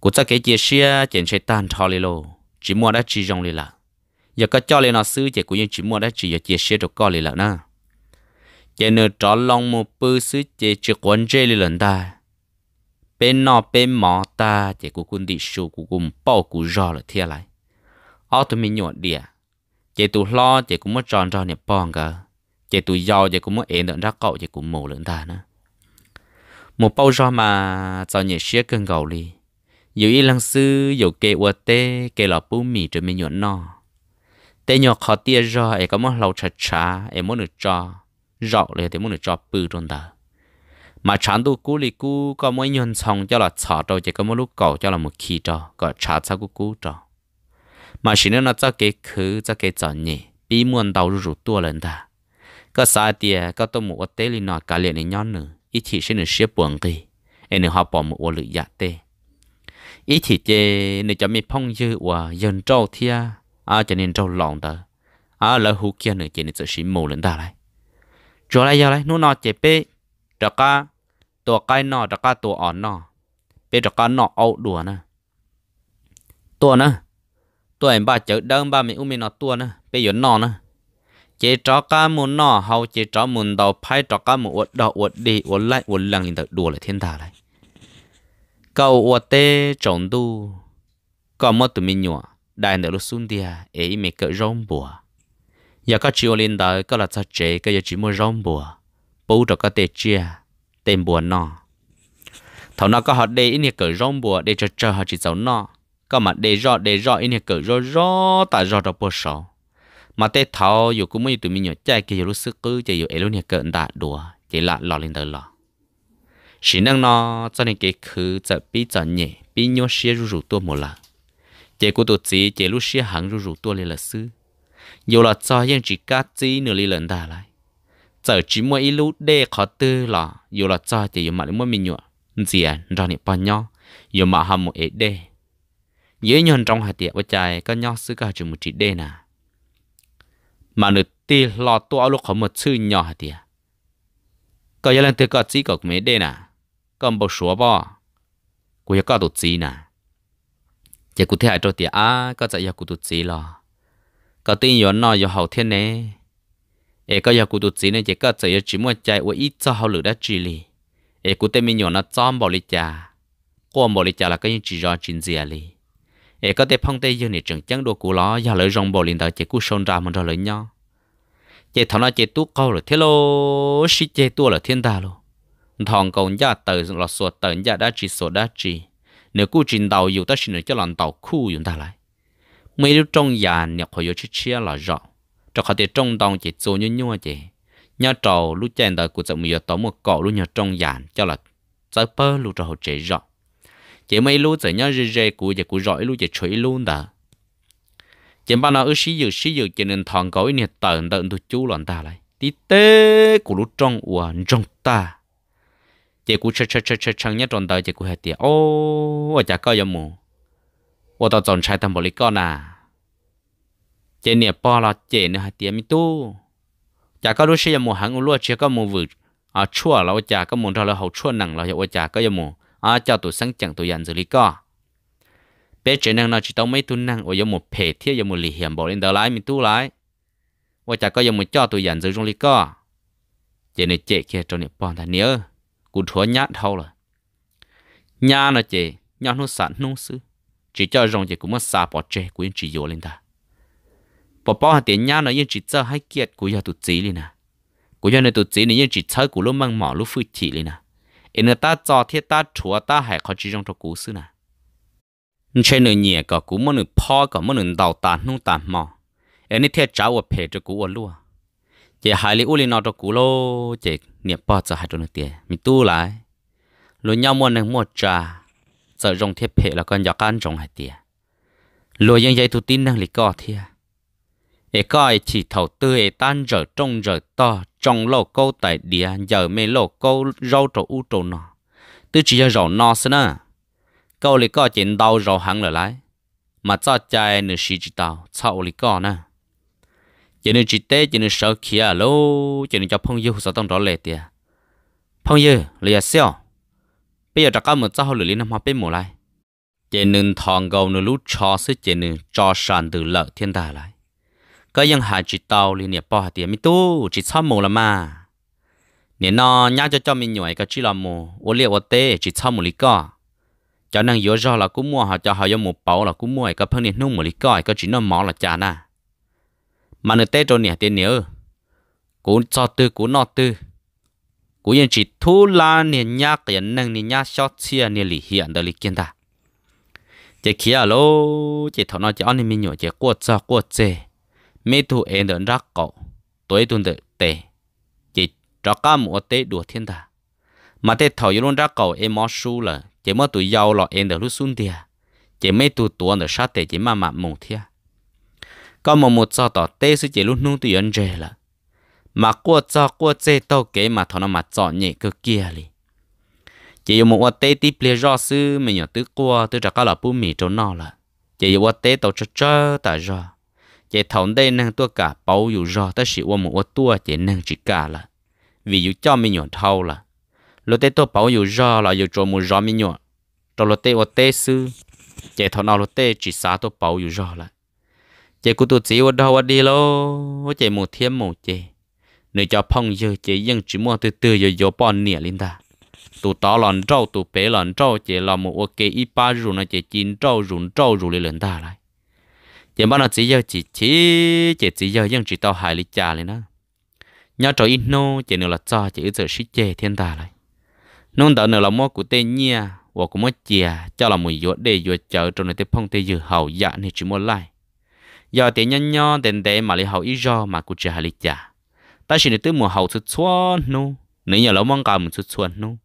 cụ cho cái chia sẻ trên chơi tan thò lì lô. Chỉ mua đã chỉ rong lì là giờ có cho lên nó xứ chỉ cũng như chỉ mua đã chỉ giờ chia sẻ được co lì là na giờ nửa trò lòng một bữa xứ chỉ chỉ quấn chơi lì lần ta. Bên nọ bên mỏ ta chỉ cũng quân đi xu cũng cũng bao cũng rõ là thiệt lại. Ở tụi mình nhọn địa chỉ tụi lo chỉ cũng mất tròn tròn nhập bong cả chỉ tụi giàu chỉ cũng mất ẻn đợn ra cậu chỉ cũng mổ lợn ta nữa một bao rõ mà cho nhảy xía cơn gầu đi dù y lăng sư, dù kê ua tê, kê lọ bú mì trở mì nhuận nọ tê nhỏ khó tia rò e có mô lâu chà chà e mô nữ trò. Rọ lê tê mô nữ trò bư trôn tờ mà chán tu cú lì cú, có mỗi nhuận xong cho là chả trò chỉ có mỗi lúc cầu cho là một khi trò, có chả chả cú cú trò. Mà xin nó cho cái khứ, cho cái chọn nhỉ, bí muôn đầu rủ tua lên ta có xa tia có tôi một tê lì nọ cả liền nhon nữa ít chỉ xin được xếp buồn kỳ em họ bỏ một ô lự dạ tê ý thì chê nè cho mình phong dư và dân trâu thia à cho nên trâu lòng đó à là hữu kia nữa chỉ nên cho xí mồ lần ta lại. Cho lại giờ lại nó nó chê bê đó cả tổ cái nọ đó cả tổ ổn nọ bê đó cả nọ ấu đùa nè. Tổ nè. Tổ em ba chở đơn, ba mi u mi nọ tổ nè. Bê giờ nọ nè. Chế chó cá muốn nọ hầu chế chó muốn đầu phai chó cá muốn uất đầu uất đi, uất lại, uất lăng lên đầu đùa lại thiên ta lại cầu ua tê trọng đu có một tụi mình nhỏ, đại nở lúc xuống đi à ấy mẹ cỡ rong bùa. Giờ có chiều lên đời có là sao chế cái giờ chỉ mua rong bùa. Bố cho có tê chia tên bùa nọ. Thằng nó có họ để ít cỡ rong bùa để cho chờ họ chỉ giấu nọ. Có mà để rõ để rõ ít cỡ rõ rõ tại rõ đó bùa sáu mà tê thao dù cũng mấy tụi mình nhỏ chạy kia dù lúc sức cứ chạy dù ấy lúc cỡ đã đùa, chỉ là lò lên đời lò chỉ năng nó cho nên cái khứ giờ bị giờ nhẹ bị nhớ xia rủ rủ tua một lần chỉ của tụi chị chỉ lúc xia hàng rủ rủ tua lên là sư nhiều là cho những chỉ cá chỉ nửa lên lần đã lại giờ chỉ mua ít lúc để khó tư là nhiều là cho thì dù mà mua mình nhọ gì à ra nè bao nhau dù mà hầm một ít đê dễ nhân trong hạt tiệp với trái có nhau sư cả chỉ một chỉ đê nà mà nửa ti lo tua lúc có một chữ nhỏ hạt tiệp có giờ lần từ có chỉ có mấy đê cầm bộ sủa bao, cô yêu có tụt gì nè. Chỉ cụ thể cho tiền á có dạy yêu cầu tụt gì lo có tin yêu nó yêu hậu thiên nè. Ai có yêu cầu tụt gì nè chỉ có dạy yêu chỉ muốn chạy và ít cho hậu lửa đã chỉ li ai cụ tên mình yêu nó chọn bỏ lý cha cô bỏ lý cha là cái những chỉ do chính gì li ai có thể phong tây yêu này chẳng chẳng đồ cụ lo yêu lỡ rong bao liền đó chỉ cụ sơn ra một đôi lỡ nhau chỉ thằng nó chỉ tu câu là thế lô xí chỉ tu là thiên đà luôn thằng cậu nhà tờ là sổ tờ nhà đã chỉ sổ đã chỉ. Nếu cú trình đầu dù ta xin được cho lần tàu khu dùng ta lại. Mấy đứa trong nhà nhập hồi yếu chết chia là rõ. Cho họ tiền trong đồng chỉ số như nhau vậy, nhà trầu lúc chen đời của chồng mình tỏ một cậu luôn nhà trong nhà cho là giải bơ lúc họ chỉ rõ. Chỉ mấy lúc giờ nhà rì rì của giờ của rõ lúc giờ chuối luôn đó chỉ ban nào ở xí dự xí dự chỉ nên thằng cậu ấy nhà tờ tận tụ chú lần ta lại. Tí tê của lúc trong uẩn trong ta chị cũng chơi chơi chơi chơi chẳng nhất tròn đời chị cũng hết tiền ô chả coi giống mù ô tao chọn sai thằng bồ lì con à chị nè bỏ là chị nè hết tiền mi tu chả có lúc xem mù hàng luôn chỉ có mù vừa à chua là ô chả có mù đó là hậu chua nặng là ô chả có giống mù à cho tụi sáng chẳng tụi dàn xử lì co bé trẻ năng nó chỉ tao mấy tụi năng ô giống một phe thiết giống một lì hiểm bỏ lên đời lại mi tu lại, ô chả có giống một cho tụi dàn trong lì co chị nè chị kia cho nè bỏ thằng nhớ cụ thua nhát thâu rồi. Nhà nó chế nhà nó sản nông sư. Chỉ cho rong chế cũng mất xa bỏ chế yên chỉ vô lên ta. Bỏ bỏ hạt tiền nhà nó yên chỉ cho hai kiệt của nhà tụt chỉ lên nè. Của nhà này tụt chỉ này yên chỉ chơi của lúc mang mỏ, lúc phi chỉ lên nè. Em ta cho thiết ta, chúa ta hãy khó chỉ trong cho cú sư nè. Trên nơi nhẹ có cú mà nửa po có, mà nửa đầu tàn nung tàn mỏ. Em này thiết cháu ở phe cho cú ở luôn chị hai lý u lý nó cho cú lô, chị niệm po cho hai cho nó tiền. Mình tu lại. Rồi nhau mua này mua trà. Giờ rong thiết phệ là con giọt ăn rong hai tiền rồi ยัง dây tu tin năng lý co thiệt ê coi chỉ thầu tư ê tan giờ trong giờ to trong lô câu tại địa giờ mê lô câu rau trổ u trổ nọ. Tư chỉ là rau nọ xin à câu lý co chuyện đau rau hẳn lại lại mà cho chạy nửa xí chỉ tao sau lý co nè chỉ nên chỉ tê chỉ nên sợ kia lô chỉ nên cho phong yêu sao tông đó lệ tiệt phong yêu là sao bây giờ các một cháu lười lên năm hoa bên một lại chỉ nên thòng gầu nửa lúc cho sự chỉ nên cho sản từ lợ thiên tài lại cái những hạ chỉ tàu liền nè bỏ tiền mi tu chỉ sao mồ là mà Nên nó nhá cho cho mình nhồi cái chỉ là mồ, ô liệt ô tê chỉ sao mồ lý co cho nên yếu rồi là cũng mua họ cho họ dùng một bầu là cũng mua cái phong niên nung mồ lý co cái chỉ nó mỏ là chả na mà nó tê trôn nhỉ tiền nhớ cú cho tư cú nọ tư. Cú yên chỉ thu la nè nhá cái năng nè nhá short chia nè lì hiện đời lì kiên ta. Chỉ kia à lô chỉ thằng nó chỉ ăn mình nhớ chỉ quất cho quất chế, mấy thu em đỡ rắc cậu tối tuần đỡ tệ chỉ cho cả một tê đùa thiên ta. Mà tê thọ yêu luôn rắc cậu em mót su là chỉ mới tụi giàu lọ em đỡ lúc xuống tiền chỉ mấy tụi tuần đỡ sát tệ chỉ mà mà mù thiệt có một một cho tỏ tê sư chỉ lúc nung tụi anh rề là mà qua cho qua chê tao kế mà thằng nó mà cho nhẹ cơ kia li chỉ một quả tê tí lê rõ sư mình nhỏ tứ qua tứ trả cả là bún mì trốn nọ là chỉ một tê tao cho cho ta rõ chỉ thằng đây năng tua cả bảo dù rõ ta sĩ ôm một tua chỉ năng chỉ cả là vì dù cho mình nhỏ thâu là lúc tê tao bảo dù rõ là dù cho một rõ mình nhỏ. Cho lúc tê ở tê sư. Chỉ thằng nào lúc tê chỉ xá tao bảo dù rõ là chị cụ tôi chỉ ở đâu ở đi lo chị một thiên một chỉ nếu cho phong giờ chỉ nhưng chỉ mua từ từ, giờ giờ bọn nè lên ta. Tụ tỏ lòn trâu tụ bé lòn trâu chị là một ok ít ba rù, nó chỉ chín trâu rùn trâu, rù lên lên ta lại. Chỉ bao nó chỉ giờ chỉ chỉ chỉ chỉ giờ nhưng chỉ tao hại lịch trà lên đó nhớ trâu ít nô chị nữa là cho chỉ giờ sĩ chê thiên ta lại. Nông đỡ nữa là mua của tên nhia hoặc của mua chè, cho là một yếu để yếu chờ trong này tiếp phong tây giờ hậu dạ này chỉ mua lại giờ tiền nhân nho tiền tệ mà lấy hậu ý do mà cũng chưa hai lịch trả ta chỉ được tới mùa hậu chút xuân nô nếu nhà lão mong cả một chút xuân nô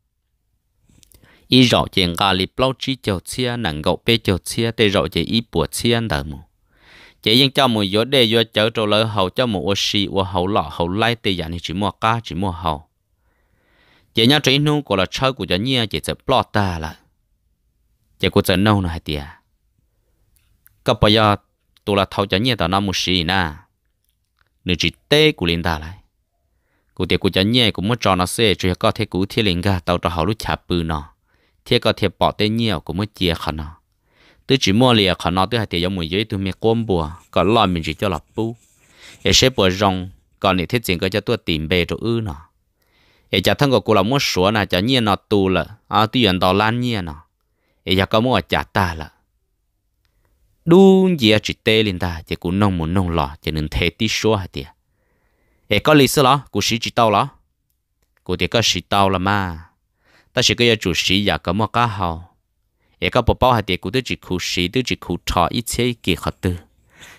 ý rõ chuyện gà lì bao chi chầu chia, nặng gậu bê chầu chia để rõ chuyện ý bùa chia đờ mù. Chỉ riêng cho một gió đề gió chở trâu lỡ hậu cho một ô xì ô hậu lọ, hậu lai tê dạng thì chỉ mua cá, chỉ mua hậu. Chỉ nhau chỉ nu của là chơi của cho nhia, chỉ sẽ plot ta là. Chỉ của sẽ nâu này hay tiệt các bây giờ tôi là thâu chân nhẹ tao nó một xí na nữ chỉ tê của linh ta lại cụ tiệc của chân nhẹ cũng muốn cho nó xe chỉ có thể cụ thiên linh ga, tao cho họ lúc chả bự nó. Thiết có thể bỏ tê nhiều cũng muốn chia khả nó. Tôi chỉ mua liền khả nó tôi hay tiệc giống mùi dưới tôi miệt quan bùa, có lo mình chỉ cho lập bù để xếp bùa rong còn để thiết diện có cho tôi tìm bề rồi ư nó. Để cho thân của là muốn sửa nè cho nhia nó tu là à tôi nhận đó lan nhia nó. Để cho có mua trả ta là đu gì chỉ tê lên ta chỉ cũng nông muốn nông lọ chỉ nên thế tí số hả tiệt ê, có lý sao đó cụ sĩ chỉ tao đó cụ tiệt có sĩ tao là mà ta chỉ cái chủ sĩ giả có một cá hào. Ê, có bộ bao hả tiệt cụ tôi chỉ cụ sĩ tôi chỉ cụ trò ít chế kỳ khó tư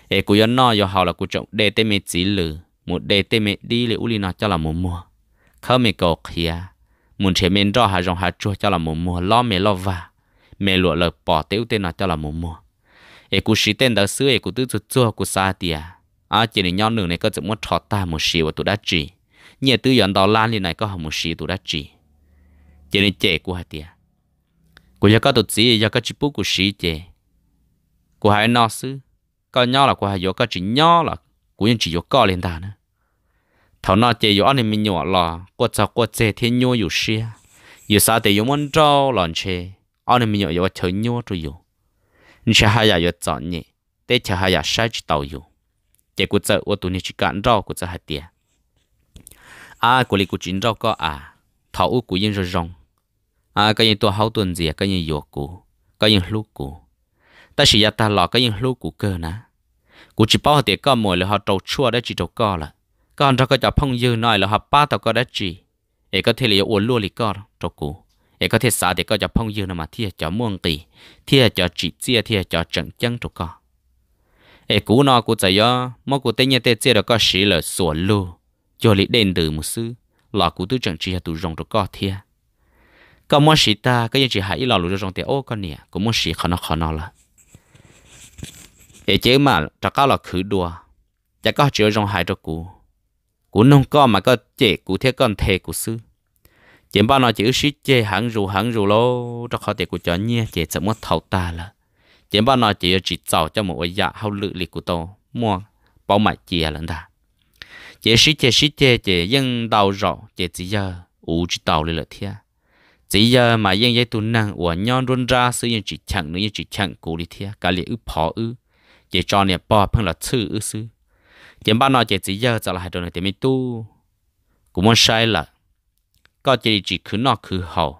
ê cụ yên nọ yo hào là cụ trọng đề tê mê chỉ lử. Một đề tê mê đi lệ uli nọ cho là một mùa. Không mê cầu khía muốn chế mê rõ hà rong hà chua cho là một mùa lo mê lo và. Mê lụa lợp bỏ tiêu tê nọ cho là một mùa. ê cụ sĩ tên đó xưa ê cụ tư chua chua cụ xa tiệt à chỉ nên nhau nửa này có chỉ muốn thọ ta một xíu tụi đã chỉ nhẹ tư dẫn đó lan lên này có một xíu tụi đã chỉ chỉ nên chế của hai tia của nhà có tụi chỉ nhà có chỉ bút của xí chế của hai nó sư có nhau là của hai có chỉ nhau là của những chỉ có có lên ta nữa thầu nó chế có anh mình nhỏ là của cháu của chế thiên nhauอยู่xiaอยู่sao để dùng món trâu lòn chế anh mình nhỏ có chơi nhau rồiอยู่ 你是还要有早年，得吃还要晒起豆油。chỉ của chợ ô tô này chỉ cản rau của chợ hạt tiền à của lý của chính rau có à thảo u của yên rồi rong à cái những tua hậu tuần gì cái những dọc của cái những lúc của ta chỉ ya ta lọ cái Những lúc của cơ nè của chỉ bao tiền có mồi là họ trâu chua đấy chỉ trâu co là còn cho cái chợ phong dư nói là họ ba tàu có đấy chỉ ấy có thể là uốn lúa lì co trâu của ấy có thể xả để có chợ phong dư mà thiệt chợ muông kỳ thiệt chợ chỉ chia thiệt chợ trận chân trâu co ê, cú nó cú chạy yo mà cú tên nhà tên chơi được có sĩ là sủa lu cho lý đền từ một sư là cú tư chẳng chỉ là tụ rong được có thiệt có mua sĩ ta cái gì chỉ hãy là lũ rong tiền ô con nè cũng mua sĩ khó nó khó nó là ê, chế mà chắc cao là khử đùa chắc có chịu rong hại cho cú. Cú nông có mà có chế cú thiết con thề cú sư chỉ bao nó chữ sĩ chê hẳn rù hẳn rù lô, cho khó tiệt của chó nhia chê sẽ mất thầu ta là. Chỉ bao nó chỉ chỉ tạo cho một dạ hậu lự lịch của tôi, mua bao mặt chia lần ta chê sĩ chê sĩ chê chê dân đau rõ chê chỉ giờ u chỉ tàu lên lợi thiệt chỉ giờ mà dân giấy tu năng của nhon run ra sử dụng chỉ chẳng nữa chỉ chẳng cũ đi thiệt cả liệt ư phò ư chê cho nè bỏ phân là chữ ư sư chỉ bao nó chê chỉ giờ cho là hai đồ này thì mình tu. Cũng muốn sai là có chỉ chỉ cứ nó cứ hậu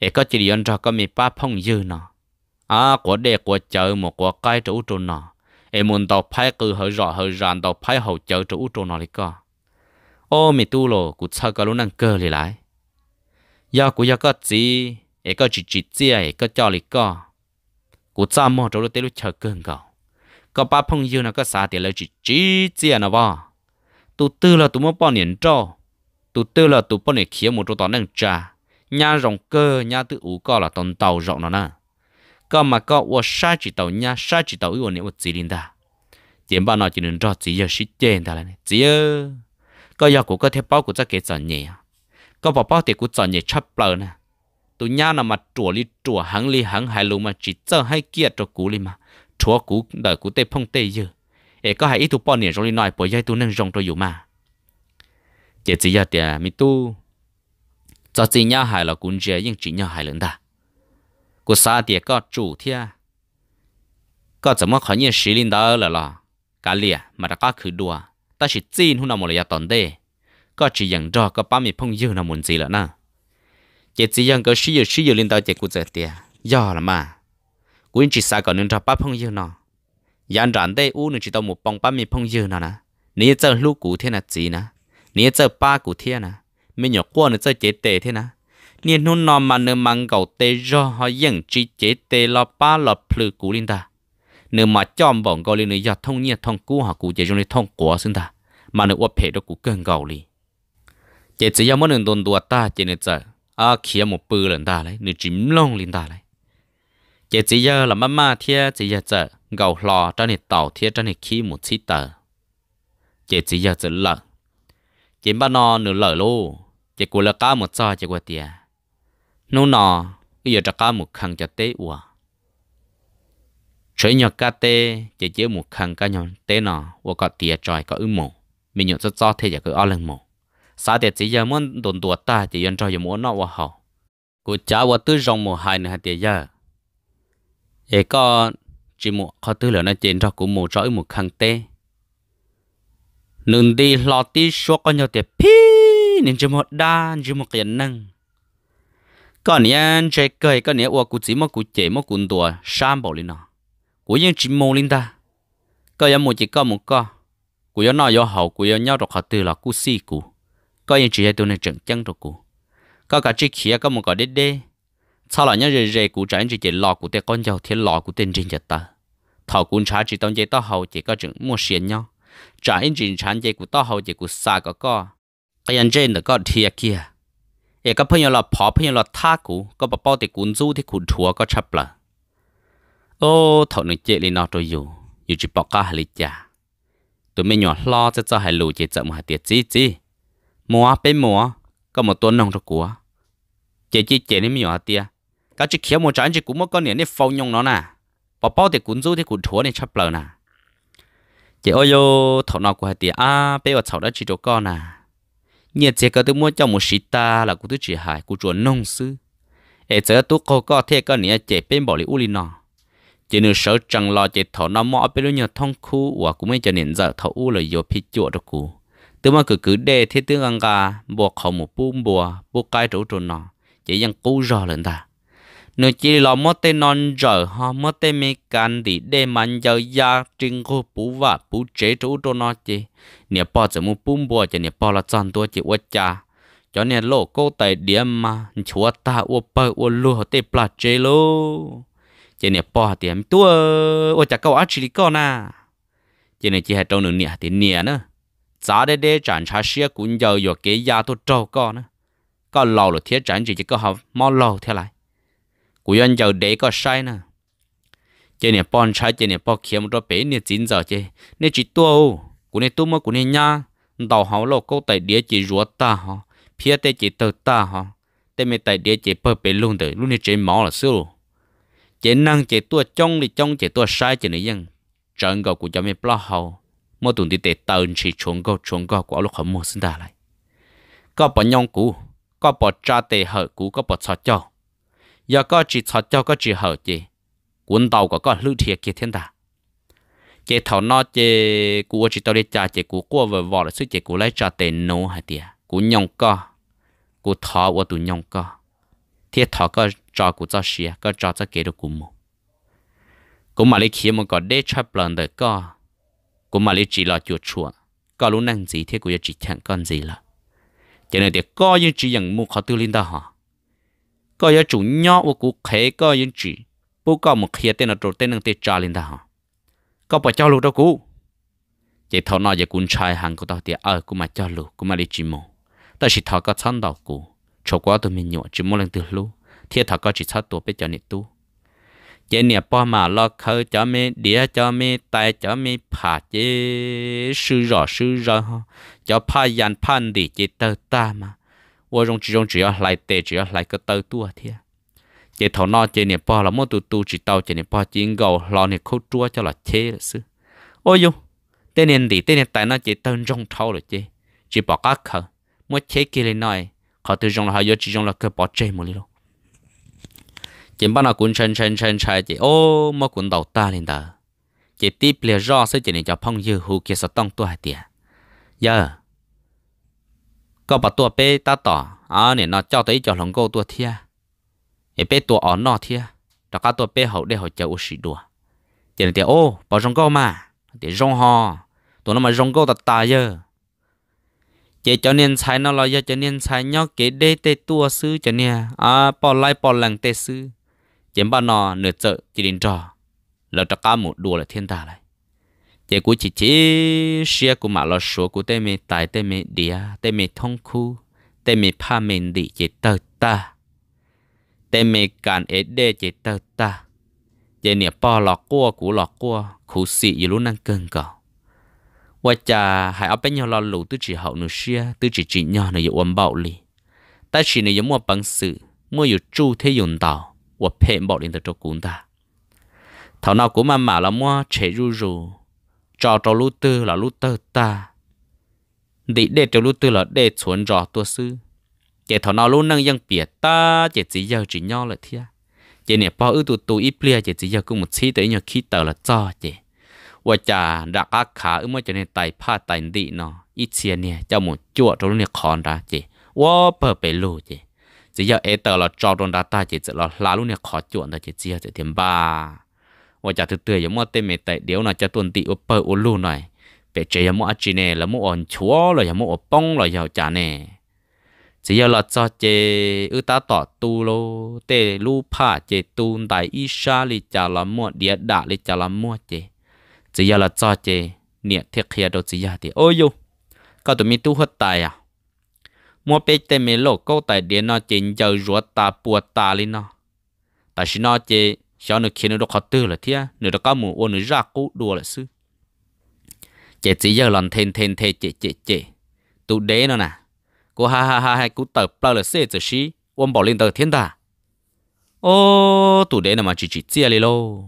ấy có chỉ yon ra có mi ba phong dư nó à của đề của chợ một của cái chỗ chỗ nọ em muốn tàu phái cứ hơi rõ hơi ràn tàu phái hậu chợ chỗ chỗ nọ đi co ô mi tu lô cụ sao cái lúc năng cơ lại lại giờ cụ giờ có gì em có chỉ chỉ chia em có cho đi co cụ sao mò chỗ lúc tới lúc chờ cơn cầu có ba phong yêu nó có sao thì lấy chỉ chỉ chia nó vào tu tư là tu mua bao nhiêu trâu tụ tư là tụ bọn này khía một chỗ tao nâng trà. Nhà rộng cơ, nhà tự ủ co là tòn tàu rộng nó nè có mà có ô sa chỉ tàu nhà, sa chỉ tàu yêu nếu ô chỉ linh ta. Tiền bao nó chỉ nên cho chỉ giờ xí chén ta là chỉ ơ. Có giờ của có thể bao của chắc kế chọn nhẹ. Có bảo bao thì của chọn nhẹ chấp bờ nè. Tụ nhà là mà chùa li chùa hàng li hàng hai lù mà chỉ chờ hai kia cho cú li mà. Chùa cú đời cú tê phong tê giờ ê, có hai ít tụ bọn này rồi nói bởi vậy tụ nâng rộng cho dù mà chỉ chỉ là tiền mi tu cho chỉ nhau hại là cũng chỉ nhưng chỉ nhau hại lớn ta của sa tiền có chủ thia có 怎么可能实领导了了cả lìa mà đã có khử đùa ta chỉ tin hôm nào một là tòn đê có chỉ nhận cho có ba mươi phong dư nào muốn gì là nè chỉ chỉ nhận có sử dụng sử dụng linh đạo chỉ của giờ tiền do là mà cũng chỉ sao còn nên cho ba phong dư nào yan rắn đây u nữa chỉ tao một bông ba mươi phong dư nào nè nếu giờ lúc cụ thế là gì nè Nếu giờ ba cụ thế nè mình nhớ qua nữa giờ chế tệ thế nè nếu nôn nằm mà nếu mang cầu tệ do họ nhận chỉ chế tệ là ba là phứ cụ linh ta, nếu mà chọn bỏng gọi lên giờ thông nhiệt thông cú họ cụ chỉ trong thông quả sinh ta mà nếu uất hệ đó cụ cần gạo li chỉ chỉ muốn nên đồn đùa ta chỉ nên giờ à kia một bự lần ta lấy nếu chim long lên ta lấy chỉ chỉ giờ là mama thia chỉ giờ giờ gạo lò cho nên tàu thia cho nên khí một xí tờ chỉ chỉ giờ giờ lợ chỉ ba nó nửa lời lô. Chỉ cố là cá một sao chỉ qua tiền nô nọ bây giờ cho cá một khăn cho tế ua. Chơi nhọc cá tê chỉ chỉ một khăn cá nhọn tế nọ và có tiệt trời có ưng mồ mình nhọn rất rõ thế giờ cứ ở lần mồ sao để chỉ giờ muốn đồn đùa ta, chỉ yên cho giờ muốn nó vào hậu. Cô cháu và tư rong mồ hai nữa tiệt giờ. Ấy có, chỉ một khó tư là nó trên cho cũng một rõi một khăn tê nương đi lo tí số con nhau tiệt pi nên chỉ một đa chỉ một cái năng còn nhá chơi cười còn nhá và cụ chỉ một cụ chế, một cụ đùa sam bảo lên nó. Của yên chỉ mô linh ta. Có yên một chỉ có một có của những nói hậu của yên nhau được họ từ là cú si cú. Có yên chỉ hay tôi chân được cú. Có cả chỉ kia có một cái đế đế. Sau là nhớ rề rề cú trái, chỉ chỉ lò của tên con dâu, thiên lò của tên trên chợ ta. Thảo cũng trả chỉ tông chế tao hậu, chỉ có chừng mua xiên nhau. จ่าอินจินฉันเจกูต่อเฮาเจกูซาก็ก็ก็ยันเจนก็เทียเกียเอกเพื่อนเราพอเพื่อนเราท่ากูก็ปะเป้อติกุนจูที่ขุดทัวก็ชับละโอ้ถอดหนึ่งเจลีนอตัวอยู่อยู่จีปอกก้าลิจ่าตัวไม่หยอดล้อจะจะให้ลูเจจะมาเตียจีจี้มัวเป็นมัวก็มาตัวนองตักัวเจจีเจนี่ไม่หยอดเตียก็จะเขียวมัวจานจีกูมั่วก็เนี่ยนี่ฟงยงเนาะน่ะปะเป้อติกุนจูที่ขุดทัวนี่ชับเปล่าน่ะ chị ôi yo thọ nó của hai tiệt à bé và thọ đã chỉ cho con à. nhiệt chế cái tôi mua cho một sĩ ta là của tôi chỉ hại của chuột nông sư. Ê giờ tôi có có thể cái niệm chế bên bỏ đi u linh nọ. Chỉ nếu sợ chẳng lo chế thọ nào mò bên nhờ thông khu và cũng mấy cho nên giờ thọ u là vô phi chuột đó cụ. từ mà cứ cứ để thế tương ăn gà, buộc họ một bùm bùa, buộc cái chỗ chỗ nó chỉ ยัง cú rõ lên ta nếu chỉ là mất tên non trở ha mất tên mấy can thì để mình giờ ya trinh khu bù và bù chế chỗ cho nó chứ, nếu bỏ chỉ một bún bùa chỉ nếu bỏ là chọn tôi chỉ uất cha. Cho nên lô cô tại điểm mà chúa ta uất bơ uất lúa tê plà chế lô. Chỉ nè bỏ tiền tua ô cha câu chỉ có na. Chỉ nè chỉ hai trong nửa nè thì nè. Nữa giá để để chẳng trả xe cũng giờ rồi cái gia tôi trâu con nữa có lâu rồi thiết chẳng chỉ chỉ có học mau lâu thế lại của anh giờ để có sai nữa chỉ nè bọn trái chỉ nè bỏ kiếm cho bé nè chín giờ chứ nè chỉ tua của nè tua mà của nè nhá đầu hậu lâu câu tại địa chỉ ruột ta ha phía tây chỉ tờ ta ha tây mẹ tại địa chỉ bờ bể luôn tới luôn nè chỉ máu là xưa chỉ năng chỉ tua trong thì trong chỉ tua sai chỉ này dân trận cầu của cho mình bao hậu mỗi tuần đi tệ tần chỉ chuồng cầu chuồng cầu của lúc họ mua sinh ra lại có bỏ nhông cũ có bỏ cha tệ hở cũ có bỏ chó cho giờ có chỉ cho cho có chỉ hở chỉ cuốn tàu của có lưu thiệt kia thiên ta chỉ thảo nó chỉ của chỉ tao đi trả chỉ của qua vừa vỏ là sự chỉ của lấy trả tiền nô hay tiệt của nhông co của thọ của tụ nhông co thiết thọ có cho cú cho xia, có cho cho kế được cú mù cú mà lấy khi mà có để chấp lần đời co, cú mà lấy chỉ là chuột chuột, có lúc năng gì thì cú chỉ chẳng con gì là cho nên thì có những chỉ những mua khó tư linh đó hả có những chủ nhỏ của cụ khế có những chỉ bố có một khía tên là trộn tên năng tên trả linh đó có bỏ cho lúc đó cụ chỉ thọ nói về cuốn trai hàng của tao thì ở cũng mà cho lúc cũng mà lấy chỉ mù ta chỉ thọ có chăn đầu cụ cho quá tôi mình nhọ chỉ một lên từ lúc thiết thọ có chỉ sát tổ bé cho nị tu chế nè bỏ mà lo khơi cho mẹ đĩa cho mẹ tay cho mẹ phá chế sư rõ sư rõ ha cho phá yan phan đi chế tơ ta mà 我用只用只要来得只要来个兜多天，这头那这年包了么都都知道这年包金狗老年口捉叫了切了是，哦哟， tên niên đi tên niên tại nó chỉ tân trong thâu rồi chứ chỉ bỏ các khờ mua chế kia lên nói họ từ trong là họ chỉ trong là cơ bỏ chế một luôn chỉ bắt nó cũng chân chân chân chạy chỉ ô mà cũng đầu ta lên đó chỉ tiếp lìa rõ sẽ chỉ nên cho phong dư hù kia sẽ tông tua tiền giờ có bắt tua bê ta tỏ à nè, nó cho tới cho lòng câu tua thia. Ê, bê tua ở nó thia. Đó cả tua bê hậu để hậu chờ sĩ đùa. Chỉ nên tiền ô, bỏ trong câu mà. Để rong ho. Tụi nó mà rong câu ta ta giờ chỉ cho nên sai nó là giờ cho nên sai nhau cái đê tê tua sư cho nên à bỏ lại bỏ lằng tê sư. Chỉ bao nó nửa chợ chỉ đến trò. Là cho cả một đùa là thiên tài lại chỉ của chỉ chỉ xe của mà lo số của tên mình tại tên mình địa tên mình thông khu, tên mình pha mình đi chỉ tơ ta. Tên mình cản ế đê chỉ tơ ta. Chỉ nè bỏ lọ cua của lọ cua khu sĩ gì luôn năng cưng cầu và cha hãy ở bên nhau lo lũ tư chỉ hậu nữ xe tư chỉ chỉ nhau này ôm bạo lì. Ta chỉ này giống một bằng sự chu thế dùng tàu và phê bảo lên từ chỗ cuốn ta. Thảo nào cũng mà mà là mua chế ru ru. cho trò lú tư là lú tơ ta đi để trò lú tư là để chuẩn rõ tua sư chỉ thọ nó luôn năng dân bịa ta chỉ chỉ giờ chỉ nhau là thia chỉ nè bao ư tụ tụ ít plia chỉ chỉ giờ cũng một xí tới nhờ khi tờ là cho chỉ ว่าจะรักอาขาเมื่อจะในไตผ้าไตดีเนาะอีเชียเนี่ยจะหมดจวดตรงนี้คอนราเจว่าเปิดไปลูเจจะยาเอเตอร์เราจอดรงดาตาเจจะเราลาลูเนี่ยขอจวดนะเจเจียจะเทียมบ้า วเต็มแต่เดี๋ยวน่ะจะตุนติอุปเปอร์อุลูหน่อยเป็ดเจียมั่วจีเน่แล้วมั่วอ่อนชัวเลยยังมั่วป้องเลยยาวจาเน่只要了做这有打打ตู咯，得路怕这ตู大一沙里加了么，列打里加了么这，只要了做这，เนี่ยเทียเขียด只要的，哦哟，ก็ตัวมีตู้หัวตายอ่ะมัวเป็ดแต่เมโลก็แต่เดี cho nó khiến nó khó tư là thế nó đã có một ôn nó ra cú đùa là sư chị chỉ giờ lần thêm thêm thêm chị chị chị tụ đế nó nè cô ha ha ha ha, cú tờ bao là xe chỉ xí ôm bỏ lên tờ thiên ta. Ô, tụ đế nó mà chỉ chỉ chia đi lô.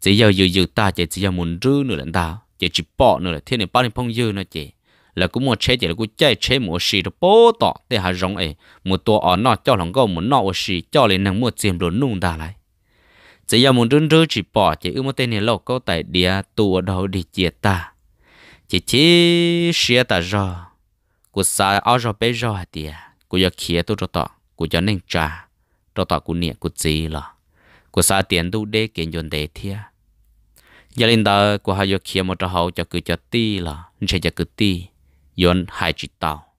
Chỉ giờ dư dư ta chị chỉ giờ muốn rư nữa lần ta. Chị chỉ bỏ nữa là thiên này bao nhiêu phong dư nữa chị là cũng mua chế chỉ là cũng chơi chế một xì được bố tọt để hà rong ấy một tổ ở nọ cho lòng gấu một nọ xì cho lên năng mua tiền đồ nung ta lại chỉ giờ muốn run run chỉ bỏ chỉ ưu một tên này lộc có tại địa tụ đầu đi chia ta. Chỉ chỉ xia ta rồi của sa ở rồi bây giờ địa của giờ kia tôi cho tọ, của giờ nên trả cho tọ của niệm của gì là của sa tiền tu đế kiện dồn đề thia. Giờ lên đó của hai giờ kia một trò hậu cho cứ cho ti là sẽ cho cứ ti dồn hai chỉ tàu.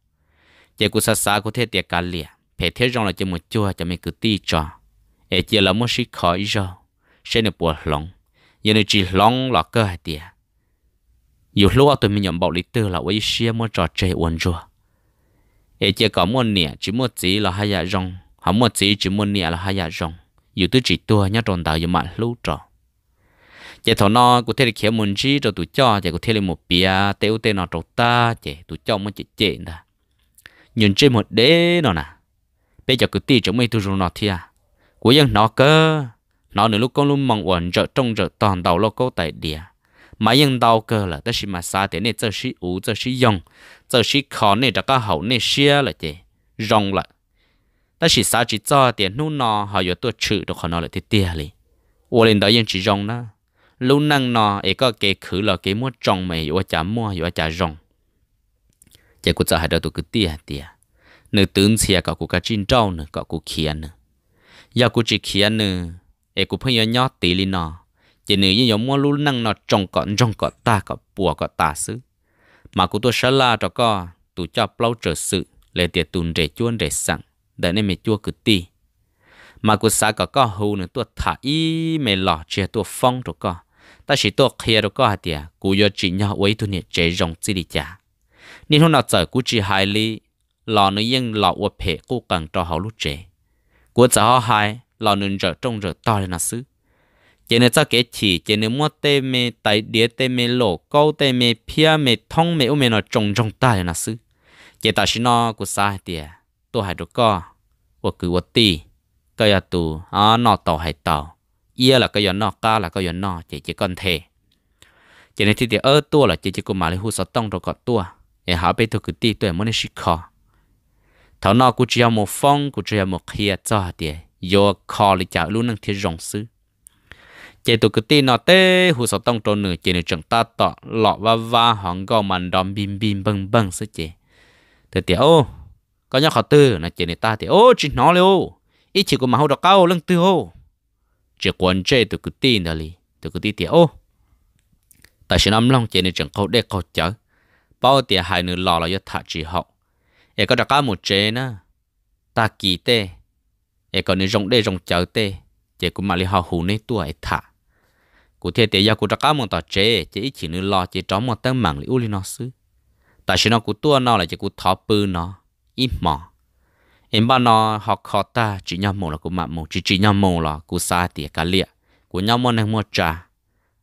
Giờ của sa sa của thế tiệt cả liền phải thế rằng là cho một chua cho mình cứ ti cho ê chia là một sự khỏi rồi sẽ được buồn lòng giờ này chỉ lòng là cơ hay tiệt dù lúc tôi mình nhận bảo lý tư là với xe mua trò chơi uốn rùa. Ê chia có mua nẻ chỉ mua chỉ là hai dạ rong. Họ mua chỉ chỉ mua nẻ là hai dạ rong. Dù tôi chỉ tua nhá, tròn tạo dù mà lúc trò. Chỉ thằng nó có thể là muốn chi rồi tụi cho. Chỉ có thể là một bia tiêu tên nó trâu ta. Chỉ tụi cho muốn chỉ chơi đó nhìn trên một đế nó nè. Bây giờ cứ ti cho mấy tụi rồi nó thia của dân nó cơ. Nó nữa lúc con luôn mong ổn trợ trong trợ toàn đầu lo cô tại địa. Mà dân đau cơ là tất nhiên mà xa thế này giờ sĩ ủ giờ sĩ dùng giờ sĩ khó này đã có hậu này xia là gì rong là tất nhiên xa chỉ cho tiền nu nó, họ có tôi chữ được họ nó là thế tia li ủa lên đó dân chỉ rong đó. Lúc năng nó, ấy có cái khử là cái mua trồng mày và chả mua và chả rong chỉ có cho hai đứa tôi cứ tia tia. Nữ tướng xia có cũng cả chín trâu nữa có cũng kia nữa giờ cũng chỉ anh nữa em cũng phải nhớ tí li nó. chỉ nếu như giống mua lú năng nó trồng cọt trồng cọt ta cọ bùa cọ ta xứ mà cô tôi sẽ la cho co tụ cho plau trở sự lệ tiệt tùn để chuôn để sẵn để nên mày chua cứ ti mà cô sa cọ co hù nữa tôi thả y, mày lọ chia tôi phong cho co ta chỉ tôi kia cho co hả tiệt cũng giờ chỉ nhau với tôi nhẹ chế rong chỉ đi chả nên hôm nào giờ cũng chỉ hai ly, lọ nữa nhưng lọ ở phe cô cần cho họ lúc chế của giờ hai, lò nương rợ trong rợ to lên là xứ. Chỉ nên cho cái chỉ chỉ nên mua tê mê tại địa tê mê lộ câu tê mê pia mê thông, mê u mê nó trồng trồng ta lên là xứ. Chỉ ta xin nó của sai tiệt tôi hai được co, của cứ của ti cái ya tù à nó tàu hay tàu. Ia là cái ya nó, ca là cái ya nó, chỉ chỉ con thể chỉ nên thì ở tua là chỉ chỉ có mà lấy hú sọt tông rồi có tua. Để họ bây tôi cứ ti tôi muốn đi khó thảo nọ cũng chỉ một phong, cũng chỉ một khía cho tiền do khó lý chảo luôn năng thiết rộng sư chế tụ cứ tin nó tê, hù sọ tông rồi nửa chế nửa chẳng ta tọ lọ và va hòn gò màn đom bim bim bưng bưng sư chế thế thì ô, có nhau khó tư là chế nửa ta thì ô chỉ nó luôn ít chỉ có mà hậu đọc cao, lưng tư ô. Chỉ quan chế tụ cứ tin đó li tụ cứ tin thì ô. Tại sao năm long chế nửa chẳng câu để câu chở bao tiền hai nửa lọ là do thả chỉ hậu e có đặc cá một chế na ta kỳ tê. E có nửa rong để rong chở tê. Chỉ cũng mà li họ hù nấy tua thả. Cụ thể thì giờ cụ đặc cá một tờ chế chỉ chỉ nửa lo chỉ trống một tấm mạng li u li nó xứ. Tại sao nó cụ tua nó là chỉ cụ thọ bự nó? Ít mỏ em ba nó học khó ta, chỉ nhau mồ là cụ mạng mồ chỉ chỉ nhau mồ là cụ xa tiệt cả liệt cụ nhau mồ này mua trà.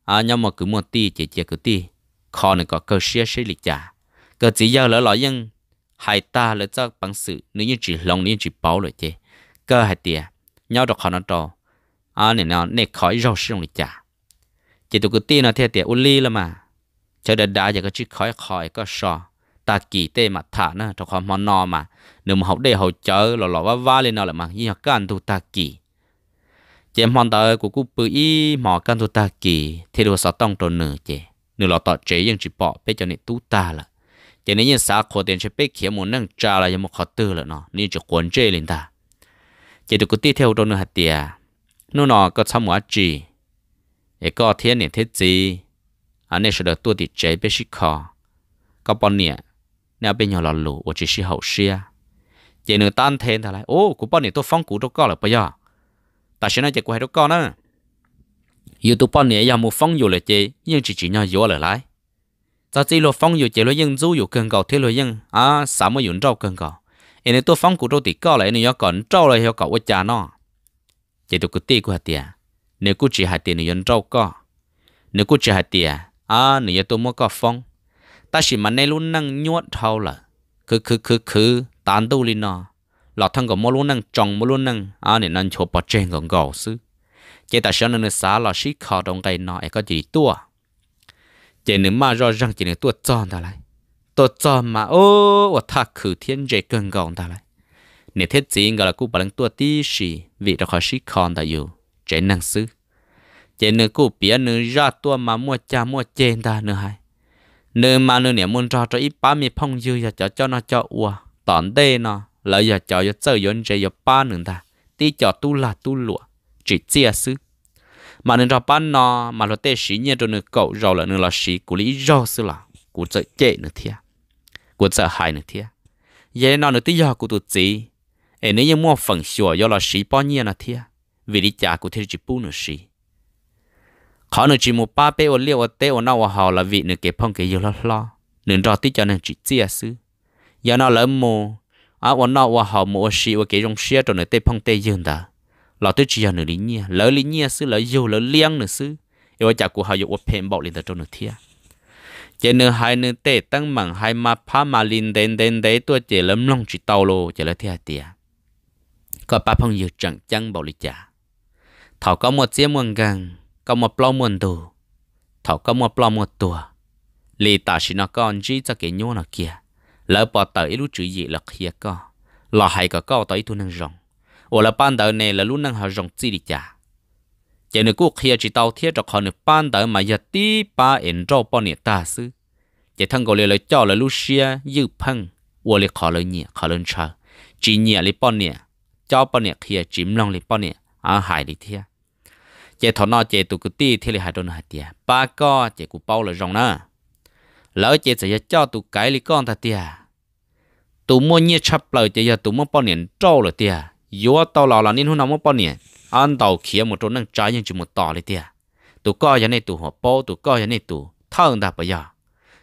À nhau mồ cứ mua ti chỉ chỉ cứ ti. Khó này có cơ xia xí lịch trà cơ chỉ giờ lỡ lỡ nhưng hai ta lỡ cho bằng sự nếu như chỉ lòng nếu chỉ bảo rồi chứ cơ hai tiệt nhau được khó nó trò à này nó này khỏi rau sử dụng lịch trà chỉ tụ cái ti nó theo tiệt uli là mà chờ đợi đã giờ có chỉ khỏi khỏi có sò ta kỳ tê mà thả nó cho khó mòn nò mà nếu mà học để học trợ lò lò vá vá lên nó là mà như các anh tu ta kỳ chỉ mòn hoàn tờ của cụ bự y mò can tu ta kỳ thì đồ sao tông trộn nửa chứ nửa lò tọt chế nhưng chỉ bỏ bây cho nên tu ta là cho nên những xã khổ tiền sẽ bé kia muốn nâng trả lại cho một khó tư là nó. Nên chỉ quấn chế lên ta. Chỉ được có tiếp theo đâu nữa hạt tiền nó nó có tham mua gì để có thiên niệm thế gì? Anh ấy sẽ được tu thì chế bé xí khó có bao nhiêu nếu bên nhau là lũ, tôi chỉ sĩ hậu xia. Chỉ nửa tan thêm thà lại. Ô của bao nhiêu tôi phong cũ đâu có là bây giờ. Ta sẽ nói chỉ của hai đâu có nữa YouTube bao nhiêu giờ một phong dù là chế nhưng chỉ chỉ nhau vô là lại ta chỉ lo phong dù chỉ lo dân du dù cần cầu, thế lo dân à sao mà dùng rau cần cầu. Nên tôi phong cụ đâu thì có lại nếu còn rau lại hiệu cầu của cha nó. Chỉ tôi của hạt tiền nếu cứ chỉ hạt tiền nếu dùng rau có. Nếu cứ chỉ hạt tiền à nếu tôi mua có phong. Ta chỉ mà nay luôn năng nhuận thâu là, cứ cứ cứ cứ, tán tu lên nó. Lọ thằng có mua luôn năng trồng, mua luôn năng à nên năng chụp bát trên còn gạo sư chỉ ta sợ nên xả lọ xí khó đồng cái nó, ấy có gì tua? Chỉ nên mà rõ ràng chỉ nên tua chọn ta lại tua chọn mà ô và thà khử thiên dễ cần gọn ta lại nếu thế gì gọi là cú bảo tua tí gì vì đó khó sĩ khó ta yêu chỉ năng sư chỉ nên cụ bia nữa ra tua mà mua cha mua trên ta nữa hay nơi mà nơi niệm muốn cho cho ít ba mươi phong dư giờ cho cho nó cho ua tòn đê nó lợi giờ cho cho chơi yon chơi giờ ba nữa ta tí cho tu là tu lụa chỉ chia sư mà nên cho bán nó, mà nó tê xí nhẹ cho nó cậu rồi là nó là xí của lý do sư là của sợ chết nữa thia của sợ hại nữa thia vậy nó nữa tí do của tụi chị ấy nếu như mua phần sửa do là xí bao nhiêu nữa thia vì lý trả của thế chỉ bu nữa xí. Họ nữa chỉ một ba bé ở liêu ở tê ở nào ở họ là vị nữa cái phong cái yêu lo lo. Nên cho tí cho nên chỉ chia sư giờ nó lỡ mù à ở nào ở họ một sĩ ở cái trong xe cho nữa tê phong tê dương đó là tôi chỉ nửa lý nhia. Lỡ lý nhia sư lỡ dù lỡ liang nữa sư. Yêu chả của họ yêu ở phèn bọc lên đó trong nửa thia. Chỉ nửa hai nửa tệ tăng mảng hai mà phá mà linh đến đến đấy tôi chỉ lấm long chỉ tàu lô chỉ lỡ thia tia, có ba phong yêu chẳng chăng bảo lý chả, thảo có một chiếc muôn gang có một plau muôn đồ thảo có một plau một tua lì tả chỉ nó con chỉ cho cái nhô nó kia lỡ bỏ tới lúc chữ gì là kia có. Là hay có câu tới tu năng rong ở là ban đầu này là lúc năng họ rong chỉ đi chả chỉ nếu cuộc kia chỉ tao thiết cho họ nếu ban đầu mà giờ tí ba em rau bao nhiêu ta sư chỉ thằng gọi là cho là lúc xia dư phăng ở là họ lời nhẹ khó lời chờ chỉ nhẹ là bao nhiêu cho bao nhiêu kia chìm lòng là bao nhiêu à hại đi thiệt chế thằng nó chế tụ cái ti thì là hai đôi hai tiệt, ba co chế cụ bao là rong nè lỡ chế sẽ cho tụ cái li con ta tiệt, tụ mua nhia chắp lời chế giờ tụ mua bao niên trâu là tia yo tao lò là nên hôm nào mới bao nè, ăn tàu khía một chỗ năng trái nhưng chỉ một tỏ là tia tụ co giờ này tụ họ bao tụ co giờ này tụ thằng ta bây giờ.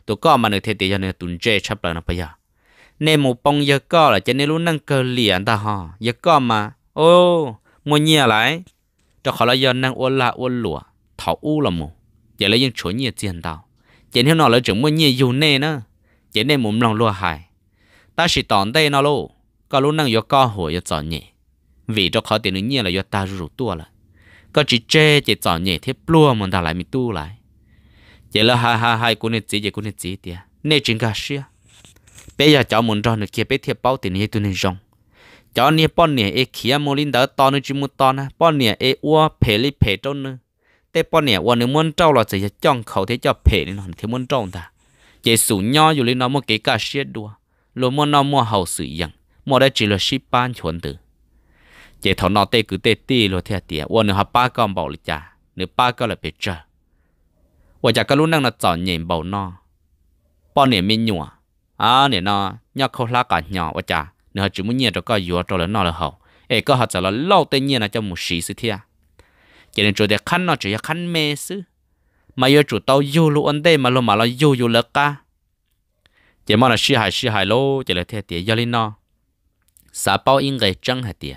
Tụ co mà được thế thì giờ này tụn chơi chấp là nó bây giờ. Nên một bông giờ co là cho nên luôn năng cơ liền ta ha giờ co mà ô mua nhà lại. Cho họ là giờ năng ôn là ôn lụa. Thảo u là mù. Giờ lấy những chỗ nhiều tiền tao. Chỉ theo nó là chúng mua nhiều dù nè nữa. Chỉ nên muốn lòng lúa hại ta chỉ tòn đây nó lô. Có luôn năng có hồi giờ chọn nhỉ vì cho họ tiền nhiều là do ta rủ tua là có chỉ chê, chỉ chọn nhẹ thế plua mà ta lại mi tu lại. Chỉ là hai hai hai cũng nên chỉ chỉ cũng nên chỉ tiền nên chính cả xia. Bây giờ cháu muốn cho nó kia, bây thiệp bao tiền như tôi nên rong cháu nè, bọn nè e kia mua linh đỡ to nữa chỉ mua to nè. Bọn nè e ua, phê li phê trâu nữa thế bọn nè, ua nữa muốn trâu là chỉ chọn khẩu thế cho phê nên nó thì muốn trâu ta. Chỉ sủ nho dù linh nó mua cái cả xia đua luôn mua nó mua hậu sử dụng. Mua đây chỉ là ship ban chuẩn tử chế thọ nọ tê cứ tê tê lo thế tiệt, ô nữa ba con bảo lịch cha nữa ba con là biết chơi, ô cha cái lúc năng là chọn nhện bảo nọ, bao niệm mình nhua à nè nọ nhóc khâu lá cả nhỏ ô cha nữa chỉ muốn nhện rồi coi vừa cho là nọ là hậu ê coi họ trả là lâu tê nhện là cho một sĩ sự thế cho nên chủ đề khăn nó chủ là khăn mê sự mà yêu chủ tao yêu luôn anh đây mà luôn mà lo yêu yêu lực cả chỉ mong là sĩ hài sĩ hài lô chỉ là thế tiệt, yêu lên nó sao bảo in người trăng hạt tiệt.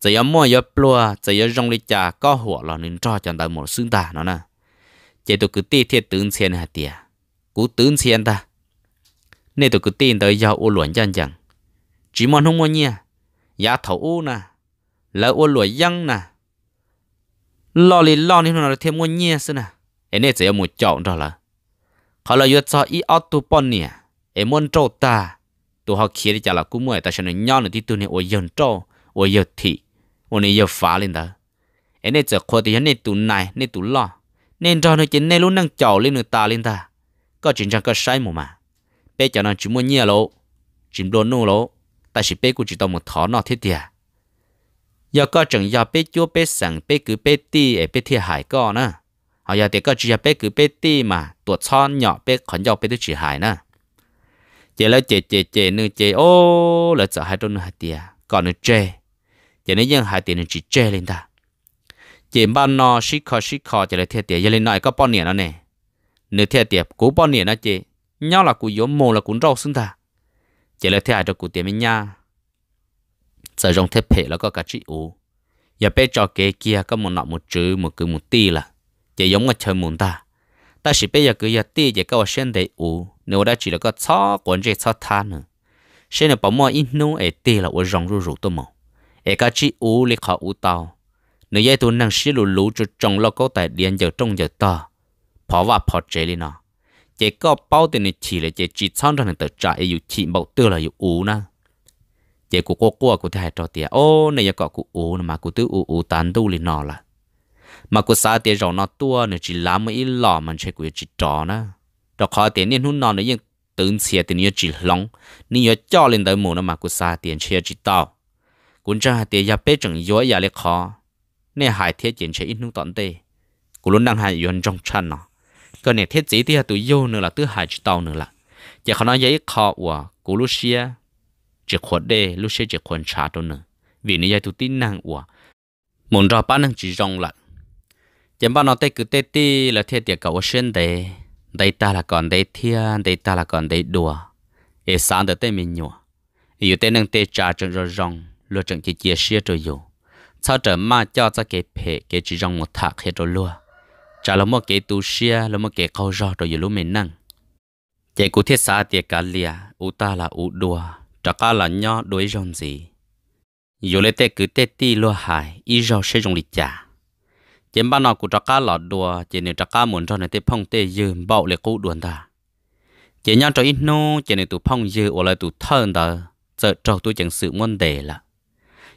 chỉ có mua giờ plua chỉ có rong đi là nên cho cho ta một xương ta nó nè. Chỉ tôi cứ tiền thiệt tưởng xiên hả tiệt cú tưởng xiên ta. Nên tôi cứ tin tới giờ ô luận chân chẳng chỉ mong không mua nha giá thầu u nè. Lỡ ô luận dân nè. Lo lì lo nên nó thêm mua nha xí nè. Em nên chỉ một chọn đó là họ là yêu cho ít áo tu bọn nè em muốn trâu ta tụi họ kia đi chả là cú mua ta sẽ nói nhau nữa thì tụi này ôi dân trâu, ôi yêu thị ô này phá lên đó. Thì cho nó chỉ luôn lên ta lên ta. Có có sai mà cho nó chỉ muốn chỉ bé chỉ một nó giờ có chẳng giờ cứ bé ti ở thiệt họ giờ thì có chỉ cứ mà, tuột son nhỏ bé còn giờ bé chỉ hại nè. Chỉ là chế chế chế nữa chế ô là sợ hai đôi nữa hai tiệt còn nữa chế chỉ nên dân hai tiền chỉ chơi lên ta. Chỉ ban nó xí khó xí khó chỉ là thiệt tiền giờ lên nói có bao nhiêu nó nè. Nửa thiệt tiền cú bao nhiêu nó chỉ nhau là cú yếu mồ là cú rau xứng ta. Chỉ là thiệt cho cú tiền mình nha giờ trong thép phê là có cả chị u giờ bé cho kế kia có một nọ, một chữ một cứ một tí là chỉ giống như chơi muốn ta. Ta chỉ bây giờ cứ giờ tí chỉ có xem để u nếu đã chỉ là có chó, quấn chỉ chó than nữa. Xem là bảo mua ít nô ấy tí là ở rong rú rú tôi mò ở cái chữ u lịch họ u tao. Nếu vậy tôi năng sĩ lù lù cho trong lo có tại điện giờ trong giờ to phó và phó chế lên nó chỉ có bao tiền chỉ là chỉ chỉ chọn ra nên tự trả yêu chỉ bảo tư là yêu u na chỉ của cô cô của thầy cho tiền ô, này có của u mà của tư u u tán tu lên nó là. Mà của xã tiền rồi nó tua nữa chỉ làm một ít lò mà chỉ của chỉ trò na đó khó tiền nên hun nó nữa nhưng tưởng xe tiền nhiều chỉ long nhiều cho lên tới mù nó mà của xã tiền chia chỉ tao cũng chẳng tiền ya bé chẳng yếu ya lấy khó nè hải thiết chiến chế ít nung tận tê. Cũng luôn đang hải yên trong chân nó cái nè thiết chỉ thì tụi yêu nữa là tứ hải chỉ tàu nữa là. Chỉ khó nói giấy khó của cú lúc xia chỉ khuất đê lúc xia chỉ khuất trả đâu nữa vì này tụi tin năng của muốn ra bán năng chỉ rong lại chỉ bao nó tê cứ tê tê là thiết tiệt cầu xuyên đề đây ta là còn đây thiên đây ta là còn đây đùa. Ê sáng được tê mình nhua yêu tê năng tê trả chân rồi rong lúa trồng cái chia sẻ rồi yêu sau trở mà cho ra cái phê cái chỉ trong một thạc hết rồi lúa trả là một cái tu sẻ là một cái câu rõ rồi lúa mình năng cái cụ thiết xã tiệt cả lìa u ta là u đùa trả cả là nhỏ đối rong gì dù lấy tê cứ tê ti lúa hại y rau sẽ dùng lịch trả chém ban nào cụ trả cả là đùa chỉ nên trả cả muốn cho này tê phong tê dư, bạo lệ cụ đuổi ta chỉ nhau cho ít nô chỉ nên tụ phong dư ở lại tụ thân đó giờ trâu tôi chẳng sự vấn đề là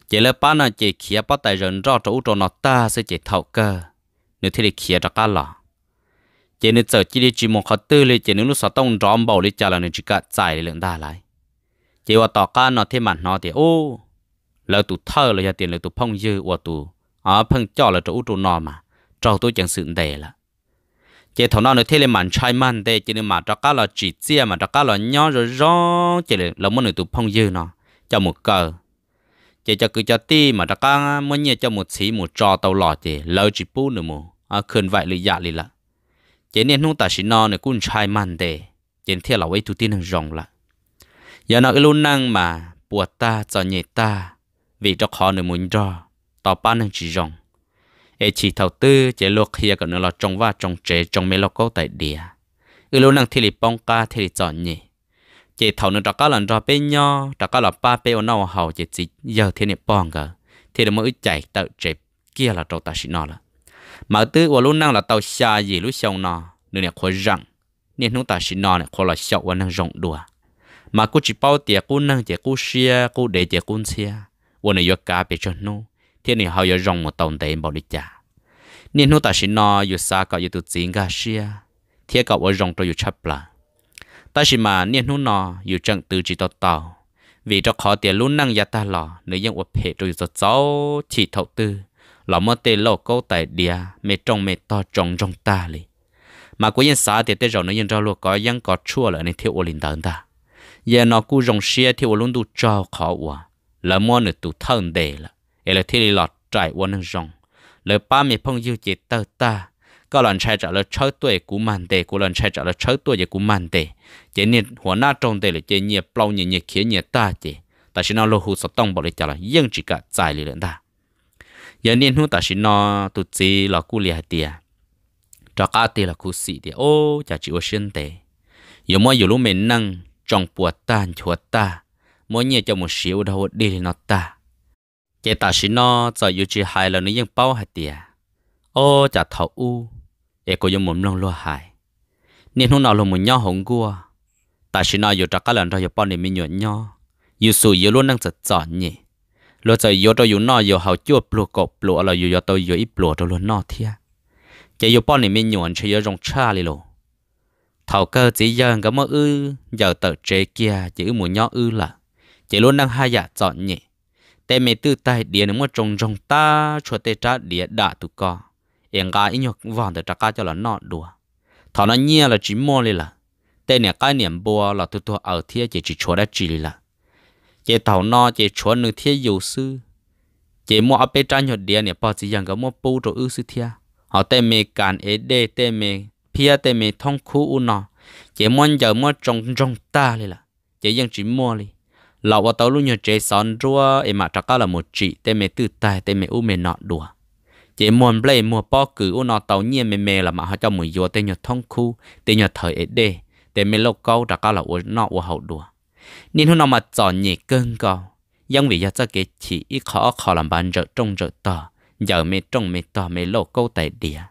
chỉ là ba nó chỉ khía ba tài rừng rõ chỗ chỗ nó ta sẽ chỉ thầu cơ. Nếu thế thì khía ra cả lọ chỉ nên giờ chỉ đi chỉ một khó tư lên chỉ nếu lúc sau tông rõm bầu lên trả là nên chỉ cả giải lượng đa lại. Chỉ qua tỏ cả nó thêm mặt nó thì, ô lỡ tụ thơ là gia tiền lỡ tụ phong dư qua tụ à ờ, phong cho là chỗ chỗ nó mà. Trâu tôi chẳng sự đề là. Chỉ thằng nó nếu thế lên mặt trai man đề chỉ nên mà ra cả là chỉ chia, mà ra cả là nhỏ rồi rõ chỉ là lỡ muốn tụ phong dư nó. Cho một cờ chỉ cho cứ cho ti mà đã cá muốn nhẹ cho một xí, một trò tàu lò thì lâu chỉ bù nữa mù. À khẩn vậy lì dạ lì là chỉ nên hung ta chỉ no này cũng trai man để trên theo là ấy tu tiên rong là giờ nó luôn năng mà buộc ta, cho nhẹ ta, vì cho khó nữa muốn cho tàu bán năng chỉ rong ấy chỉ thầu tư, chỉ luộc kia còn nữa là trồng và trồng chế trồng mấy lô câu tại địa. Cái luôn năng thì lì bông ca, thì lì chọn nhẹ chị thầu nữa đó lần cho bên nhau đó là ba bên ở nào hầu, chị chỉ giờ thế này bông cả thì là mới chạy tự chế kia là trâu ta xin nó là. Mà tư và lúc năng là tàu xa gì lúc xong nó nữa này khó răng. Nên chúng ta xin nó này khó là sợ và năng rộng đùa. Mà cô chỉ bao tiền cô năng chỉ cô xia, cô để chỉ cô xia. Và này cả bị cho nó thế này họ giờ rộng một tàu để bảo đi trả nên chúng ta xin nó yêu xa cả yêu tự chính cả xia. Thế cả ở rộng rồi yêu chấp là ta chỉ mà niên chúng nó dù chẳng từ chỉ tàu tàu vì cho khó tiền luôn năng giá ta lò nếu dân ở phê rồi yêu cháu chỉ thầu tư. Lò mơ tê lô câu tại địa mẹ trông mẹ to trồng trong ta li mà của dân xã thì tê rồi nếu dân trâu luôn có dân có chua là nên thiếu ô linh tấn ta. Giờ nó cũng rong xe thiếu luôn tu cho khó quá là mua nữa tu thân đề là ấy là thiếu lọt trải qua năng rong lời ba mẹ phong yêu chỉ tơ ta có lần trai trả lời chớ tuổi của màn đề có lần trai trả lời chớ tuổi của màn đề chỉ nênหัวหน้าtrong đề là chỉ nhiệt bao nhiệt nhiệt kia nhiệt ta chỉ ta chỉ nó lô hụt sọt tông bảo lại trả lời nhưng chỉ cả giải lý lên ta giờ nên hú ta xin nó tụt gì là cú liệt tiền cho cá tiền là cú xị tiền ô chả chịu xin tệ giờ mỗi giờ lúc mình năng trong bùa ta chuột ta mỗi nhà cho một xíu đâu đi nó ta chỉ ta xin nó giờ giờ chỉ hai là nóยังbao hai tiền ô chả thầu u e có dùng mồm lông lo hai nên hôm nào là một nhau hồng cua ta xin nó giờ cho cá lần rồi giờ bao này mình nhọn nhau giờ sủi giờ luôn đang giật chọn nhỉ lo giờ yo to yo no yo hao chua plu ko plu là yo yo to yo i plu to lo no thia chỉ yo bọn này mình nhuận chỉ yo rong cha li lo thầu cơ chỉ giờ cái mơ ư giờ tờ chế kia chỉ một nhỏ ư là chỉ luôn đang hai dạ chọn nhỉแต่ไม่ตื้อใต้เดียนมั่วจงจงตาชัวเตจ้าเดียด่าตุกอเอ e ko yo mum long lo hại. Nên hôm nào lo mu nyo hong gua ta shi na yo ta ka lan ra yo pa ni mi nyo nyo giờ su giờ luôn đang cha cha ni lo sợ giờ tôi yu na yo hao chuo plu ko plu la yo giờ tôi yo ít plu tôi luôn no thia. Che giờ pa ni mi nyo che yo rong cha li lo thảo cơ chỉ dân cái mơ ư, giờ tờ chế kia chỉ mù nhỏ ư là. Chỉ luôn đang hai dạ chọn nhỉ. Tê mê tư tay điện mơ trông trông ta cho tê trả địa đã tụ co yên cái nhục vòng để trắc cho là nọ đùa. Thọ nó nhia là chỉ mua đi là. Tên này cái niệm bùa là tụt tụt ở thiên chỉ chỉ chúa đã chỉ là. Chỉ thầu nó, chỉ chúa nữ thiên dụ sư. Chỉ mua ở bên trang nhật địa này bao chỉ rằng có mua bù rồi ư sư thiên họ tên mê cản ế đê tên mê phía tên mê thong khu u nọ chỉ muốn giờ mua trong trong ta đi là. Chỉ dân chỉ mua đi lão vào tàu luôn nhờ chế sòn rùa em mà trắc là một chị tên mê tự tài tên mê u mê nọ đùa chế mua play mua bao cử u nọ tàu nhiên mê mê là mà họ cho mùi vô tên nhờ thông khu tên nhờ thời ế đê tên mê lâu câu chắc là u nọ u hậu đùa nên hôm nào mà chọn nhẹ cơn cao nhưng vì giờ cái chỉ ít khó khó làm bạn trợ trong trợ to giờ mẹ trong mẹ to mẹ lộ câu tại địa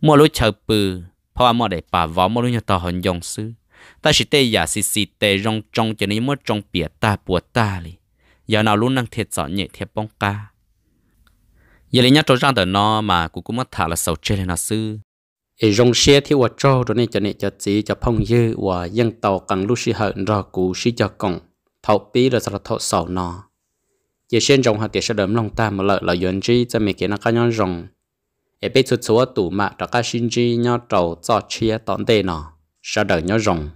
mua lối chờ bự เพราะว่ามื่อได้ป่าวมื่อรู้ต่อหันยองซื้อแต่สิเตยาสิสิเตรงจงจะนี้มื่อจงเปียตาปวดตาเลยอย่านาลุ้นนั่งเทียดสอนเนี่ยเทียบป้องกา giờ lấy nhát trâu răng đời nó mà cũng cũng mất thả là sầu chơi lên nó sư. Ở rong xe thì ở trâu rồi nên cho nên cho chỉ cho phong dư và dân tàu cần lúc sĩ hận rồi cụ sĩ cho còng thầu bí rồi sau thầu sầu nó. Giờ xem rong hạt tiền sẽ đấm lòng ta mà lợi là yên chi cho mình cái nó cá nhau rong ở bên chút số tủ mà đó cá xin chi nhau trâu cho chia tọn tê nó. Sau đời nhau rong